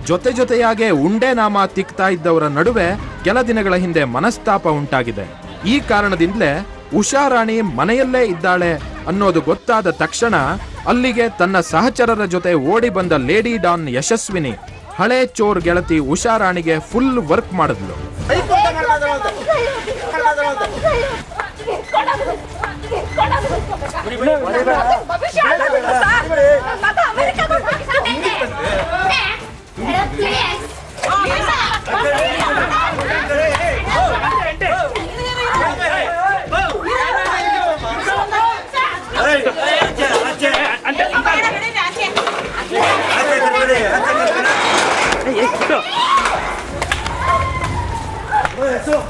ಜೊತೆ ಜೊತೆಯಾಗೆ ಉಂಡೆ ನಾಮ ತಿಕ್ತಾ ಇದ್ದವರ ನಡುವೆ ಕೆಲ ದಿನಗಳ ಹಿಂದೆ ಮನಸ್ತಾಪ ಉಂಟಾಗಿದೆ. ಈ ಕಾರಣದಿಂದಲೇ ಉಷಾ ರಾಣಿ ಮನೆಯಲ್ಲೇ ಇದ್ದಾಳೆ ಅನ್ನೋದು ಗೊತ್ತಾದ ತಕ್ಷಣ ಅಲ್ಲಿಗೆ ತನ್ನ ಸಹಚರರ ಜೊತೆ ಓಡಿ ಬಂದ ಲೇಡಿ ಡಾನ್ ಯಶಸ್ವಿನಿ, ಹಳೆ ಚೋರ್ ಗೆಳತಿ ಉಷಾರಾಣಿಗೆ ಫುಲ್ ವರ್ಕ್ ಮಾಡಿದ್ಲು. ¡Dale! ¡Ataca, ¡Ey, eso!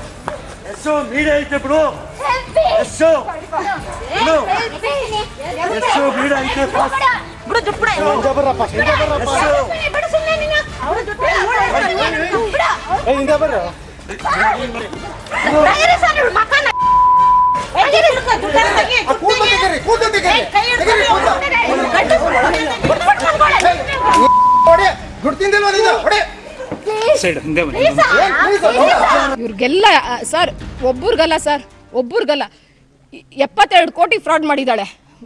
¡Eso! ¡Mira este pro! ¡Eso! ¡No! ¡Eso! ¡Mira este pro! ¡Bro, yo pruebo! ¡Ya para rapaz! ¡Ya para rapaz! ¡Eso! ¡Pero son nenas! Yo pruebo! ¡Bro! ¡Ey, ya para! ¡Ayer es el macana! ¡Ayer es el macana! ¡Acúndate, ಇವ್ರಿಗೆಲ್ಲ sir ಒಬ್ಬರಿಗಲ್ಲ sir. ಒಬ್ಬರಿಗಲ್ಲ. ಎಪ್ಪತ್ತೆರಡು ಕೋಟಿ fraud ಮಾಡಿದ್ದಾಳೆ.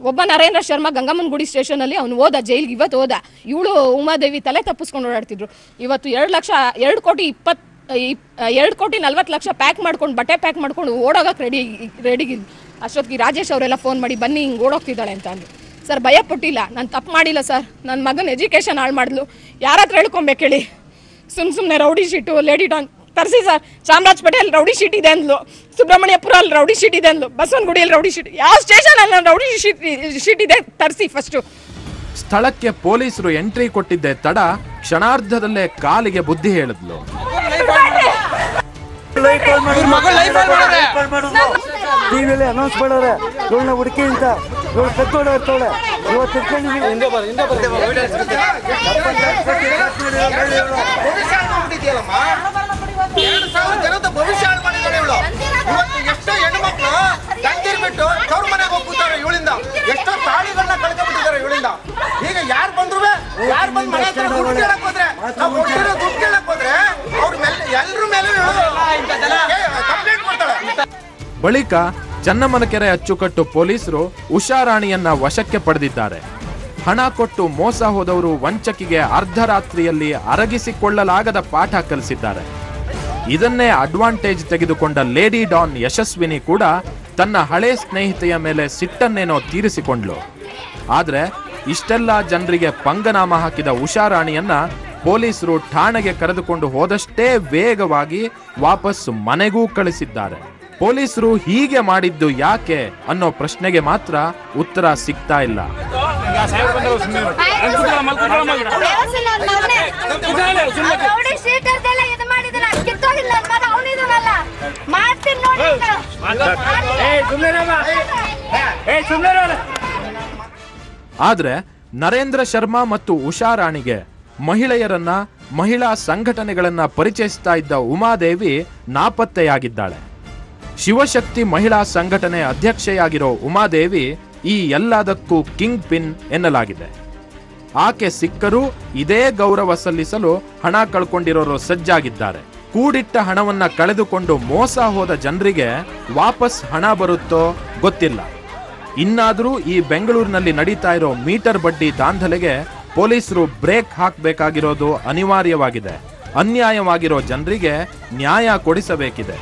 ಒಬ್ಬ ನರೇಂದ್ರ ಶರ್ಮಾ ಗಂಗಮ್ಮನ ಗುಡಿ ಸ್ಟೇಷನಲ್ಲಿ ಅವ್ನು ಹೋದ ಜೈಲ್ಗೆ ಇವತ್ತು ಹೋದ. ಇವಳು ಉಮಾದೇವಿ ತಲೆ ತಪ್ಪಿಸ್ಕೊಂಡು ಓಡಾಡ್ತಿದ್ರು. ಇವತ್ತು ಎರಡು ಲಕ್ಷ ಎರಡು ಕೋಟಿ ಇಪ್ಪತ್ ಎರಡು ಕೋಟಿ ನಲ್ವತ್ತು ಲಕ್ಷ ಪ್ಯಾಕ್ ಮಾಡ್ಕೊಂಡು ಬಟ್ಟೆ ಪ್ಯಾಕ್ ಮಾಡ್ಕೊಂಡು ಓಡೋಗಕ್ಕೆ ರೆಡಿ ರೆಡಿಗಿದ್ದು ಅಷ್ಟೊತ್ತಿಗೆ ರಾಜೇಶ್ ಅವರೆಲ್ಲ ಫೋನ್ ಮಾಡಿ ಬನ್ನಿ ಹಿಂಗೆ ಓಡೋಗ್ತಿದ್ದಾಳೆ ಅಂತ ಅಂದ್ರು. ಸರ್ ಭಯ ಪಟ್ಟಿಲ್ಲ. ನಾನು ತಪ್ಪು ಮಾಡಿಲ್ಲ ಸರ್. ನನ್ನ ಮಗನ ಎಜುಕೇಷನ್ ಹಾಳು ಮಾಡಿದ್ಲು. ಯಾರ ಹತ್ರ ಹೇಳ್ಕೊಬೇಕು ಹೇಳಿ? ಸುಮ್ ಸುಮ್ಮನೆ ರೌಡಿ ಶೀಟು ಲೇಡಿ ಡಾನ್ ತರಿಸಿ ಸರ್ ಚಾಮರಾಜಪೇಟೆಯಲ್ಲಿ ರೌಡಿ ಶೀಟ್ ಇದೆ ಅಂದ್ಲು. ಸುಬ್ರಹ್ಮಣ್ಯಪುರ ಅಲ್ಲಿ ರೌಡಿ ಶೀಟ್ ಇದೆ ಅಂದ್ಲು. ಬಸವನಗುಡಿಯಲ್ಲಿ ರೌಡಿ ಶೀಟ್. ಯಾವ ಸ್ಟೇಷನ್ ಅಲ್ಲಿ ರೌಡಿ ಶೀಟ್ ಶೀಟ್ ಇದೆ? ತರಿಸಿ ಫಸ್ಟು ಸ್ಥಳಕ್ಕೆ ಪೊಲೀಸರು ಎಂಟ್ರಿ ಕೊಟ್ಟಿದ್ದೆ ತಡ ಕ್ಷಣಾರ್ಧದಲ್ಲೇ ಕಾಲಿಗೆ ಬುದ್ಧಿ ಹೇಳಿದ್ಲು. ಟಿವಿಯಲ್ಲಿ ಅನೌನ್ಸ್ ಮಾಡೋರೆ. ಇವಳನ್ನ ಹುಡುಕಿ ಅಂತ. ಇವಳು ಕತ್ಕೊಂಡು ಇರ್ತಾಳೆ ಇವತ್ತು ಭವಿಷ್ಯ ಎಷ್ಟೋ ಹೆಣ್ಮಕ್ಳು ಗಂಟಿರ್ ಬಿಟ್ಟು ತವ್ರ ಮನೆಗೆ ಹೋಗಿ ಕೂತಾರೆ ಇವಳಿಂದ ಎಷ್ಟೋ ತಾಳಿಗಳನ್ನ ಕಳ್ಕೊಂಡ್ಬಿಟ್ಟಿದ್ದಾರೆ ಇವಳಿಂದ ಈಗ ಯಾರು ಬಂದ್ರು ಯಾರು ಬಂದ್ ಮನೆ ಹತ್ರ ದುಡ್ಡು ಕೇಳಕ್ ಹೋದ್ರೆ? ನಾವು ಮೇಲೆ ದುಡ್ಡು ಬಳಿಕ ಚನ್ನಮನಕೆರೆ ಅಚ್ಚುಕಟ್ಟು ಪೊಲೀಸರು ಉಷಾರಾಣಿಯನ್ನ ವಶಕ್ಕೆ ಪಡೆದಿದ್ದಾರೆ. ಹಣ ಕೊಟ್ಟು ಮೋಸ ಹೋದವರು ವಂಚಕಿಗೆ ಅರ್ಧರಾತ್ರಿಯಲ್ಲಿ ಅರಗಿಸಿಕೊಳ್ಳಲಾಗದ ಪಾಠ ಕಲಿಸಿದ್ದಾರೆ. ಇದನ್ನೇ ಅಡ್ವಾಂಟೇಜ್ ತೆಗೆದುಕೊಂಡ ಲೇಡಿ ಡಾನ್ ಯಶಸ್ವಿನಿ ಕೂಡ ತನ್ನ ಹಳೆ ಸ್ನೇಹಿತೆಯ ಮೇಲೆ ಸಿಟ್ಟನ್ನೇನೋ ತೀರಿಸಿಕೊಂಡ್ಲು ಆದ್ರೆ ಇಷ್ಟೆಲ್ಲ ಜನರಿಗೆ ಪಂಗನಾಮ ಹಾಕಿದ ಉಷಾರಾಣಿಯನ್ನ ಪೊಲೀಸರು ಠಾಣೆಗೆ ಕರೆದುಕೊಂಡು ಹೋದಷ್ಟೇ ವೇಗವಾಗಿ ವಾಪಸ್ ಮನೆಗೂ ಕಳಿಸಿದ್ದಾರೆ. ಪೊಲೀಸರು ಹೀಗೆ ಮಾಡಿದ್ದು ಯಾಕೆ ಅನ್ನೋ ಪ್ರಶ್ನೆಗೆ ಮಾತ್ರ ಉತ್ತರ ಸಿಗ್ತಾ ಇಲ್ಲ. ಆದ್ರೆ ನರೇಂದ್ರ ಶರ್ಮಾ ಮತ್ತು ಉಷಾರಾಣಿಗೆ ಮಹಿಳೆಯರನ್ನ ಮಹಿಳಾ ಸಂಘಟನೆಗಳನ್ನ ಪರಿಚಯಿಸ್ತಾ ಇದ್ದ ಉಮಾದೇವಿ ನಾಪತ್ತೆಯಾಗಿದ್ದಾಳೆ. ಶಿವಶಕ್ತಿ ಮಹಿಳಾ ಸಂಘಟನೆ ಅಧ್ಯಕ್ಷೆಯಾಗಿರೋ ಉಮಾದೇವಿ ಈ ಎಲ್ಲದಕ್ಕೂ ಕಿಂಗ್ ಪಿನ್ ಎನ್ನಲಾಗಿದೆ. ಆಕೆ ಸಿಕ್ಕರೂ ಇದೇ ಗೌರವ ಸಲ್ಲಿಸಲು ಹಣ ಕಳ್ಕೊಂಡಿರೋರು ಸಜ್ಜಾಗಿದ್ದಾರೆ. ಕೂಡಿಟ್ಟ ಹಣವನ್ನ ಕಳೆದುಕೊಂಡು ಮೋಸ ಹೋದ ಜನರಿಗೆ ವಾಪಸ್ ಹಣ ಬರುತ್ತೋ ಗೊತ್ತಿಲ್ಲ. ಇನ್ನಾದರೂ ಈ ಬೆಂಗಳೂರಿನಲ್ಲಿ ನಡೀತಾ ಇರೋ ಮೀಟರ್ ಬಡ್ಡಿ ದಾಂಧಲೆಗೆ ಪೊಲೀಸರು ಬ್ರೇಕ್ ಹಾಕಬೇಕಾಗಿರೋದು ಅನಿವಾರ್ಯವಾಗಿದೆ. ಅನ್ಯಾಯವಾಗಿರೋ ಜನರಿಗೆ ನ್ಯಾಯ ಕೊಡಿಸಬೇಕಿದೆ.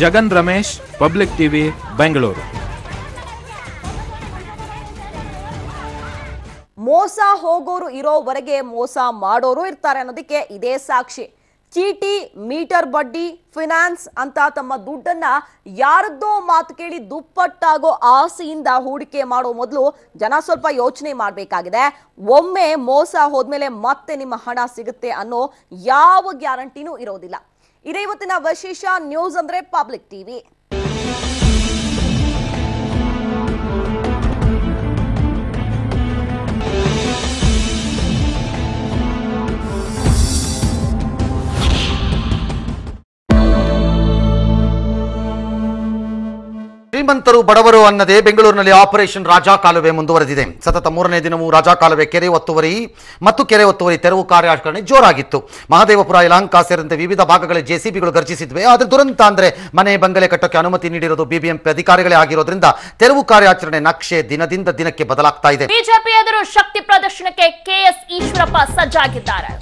Jagan Ramesh public TV Bengaluru. ಮೋಸ ಹೋಗೋರು ಇರೋವರೆಗೆ ಮೋಸ ಮಾಡೋರು ಇರ್ತಾರೆ ಅನ್ನೋದಕ್ಕೆ ಇದೇ ಸಾಕ್ಷಿ. ಚೀಟಿ, ಮೀಟರ್ ಬಡ್ಡಿ, ಫಿನಾನ್ಸ್ ಅಂತ ತಮ್ಮ ದುಡ್ಡನ್ನ ಯಾರದ್ದೋ ಮಾತು ಕೇಳಿ ದುಪ್ಪಟ್ಟಾಗೋ ಆಸೆಯಿಂದ ಹೂಡಿಕೆ ಮಾಡೋ ಮೊದಲು ಜನ ಸ್ವಲ್ಪ ಯೋಚನೆ ಮಾಡಬೇಕಾಗಿದೆ. ಒಮ್ಮೆ ಮೋಸ ಹೋದ್ಮೇಲೆ ಮತ್ತೆ ನಿಮ್ಮ ಹಣ ಸಿಗುತ್ತೆ ಅನ್ನೋ ಯಾವ ಗ್ಯಾರಂಟಿನೂ ಇರೋದಿಲ್ಲ. ಇದೇ ಇವತ್ತಿನ ವಿಶೇಷ ನ್ಯೂಸ್ ಅಂದ್ರೆ ಪಬ್ಲಿಕ್ ಟಿವಿ ಶ್ರೀಮಂತರು ಬಡವರು ಅನ್ನದೇ ಬೆಂಗಳೂರಿನಲ್ಲಿ ಆಪರೇಷನ್ ರಾಜಾ ಕಾಲುವೆ ಮುಂದುವರೆದಿದೆ. ಸತತ ಮೂರನೇ ದಿನವೂ ರಾಜಾ ಕಾಲುವೆ ಕೆರೆ ಒತ್ತುವರಿ ಮತ್ತು ಕೆರೆ ಒತ್ತುವರಿ ತೆರವು ಕಾರ್ಯಾಚರಣೆ ಜೋರಾಗಿತ್ತು. ಮಹದೇವಪುರ ಯಲಹಂಕ ಸೇರಿದಂತೆ ವಿವಿಧ ಭಾಗಗಳಲ್ಲಿ ಜೆಸಿಬಿಗಳು ಗರ್ಜಿಸಿದ್ವೆ ಆದರೆ ದುರಂತ ಅಂದರೆ ಮನೆ ಬಂಗಲೆ ಕಟ್ಟೋಕ್ಕೆ ಅನುಮತಿ ನೀಡಿರೋದು ಬಿಬಿಎಂಪಿ ಅಧಿಕಾರಿಗಳೇ ಆಗಿರೋದ್ರಿಂದ ತೆರವು ಕಾರ್ಯಾಚರಣೆ ನಕ್ಷೆ ದಿನದಿಂದ ದಿನಕ್ಕೆ ಬದಲಾಗ್ತಾ ಇದೆ. ಬಿಜೆಪಿ ಎದುರು ಶಕ್ತಿ ಪ್ರದರ್ಶನಕ್ಕೆ ಕೆಎಸ್ ಈಶ್ವರಪ್ಪ ಸಜ್ಜಾಗಿದ್ದಾರೆ.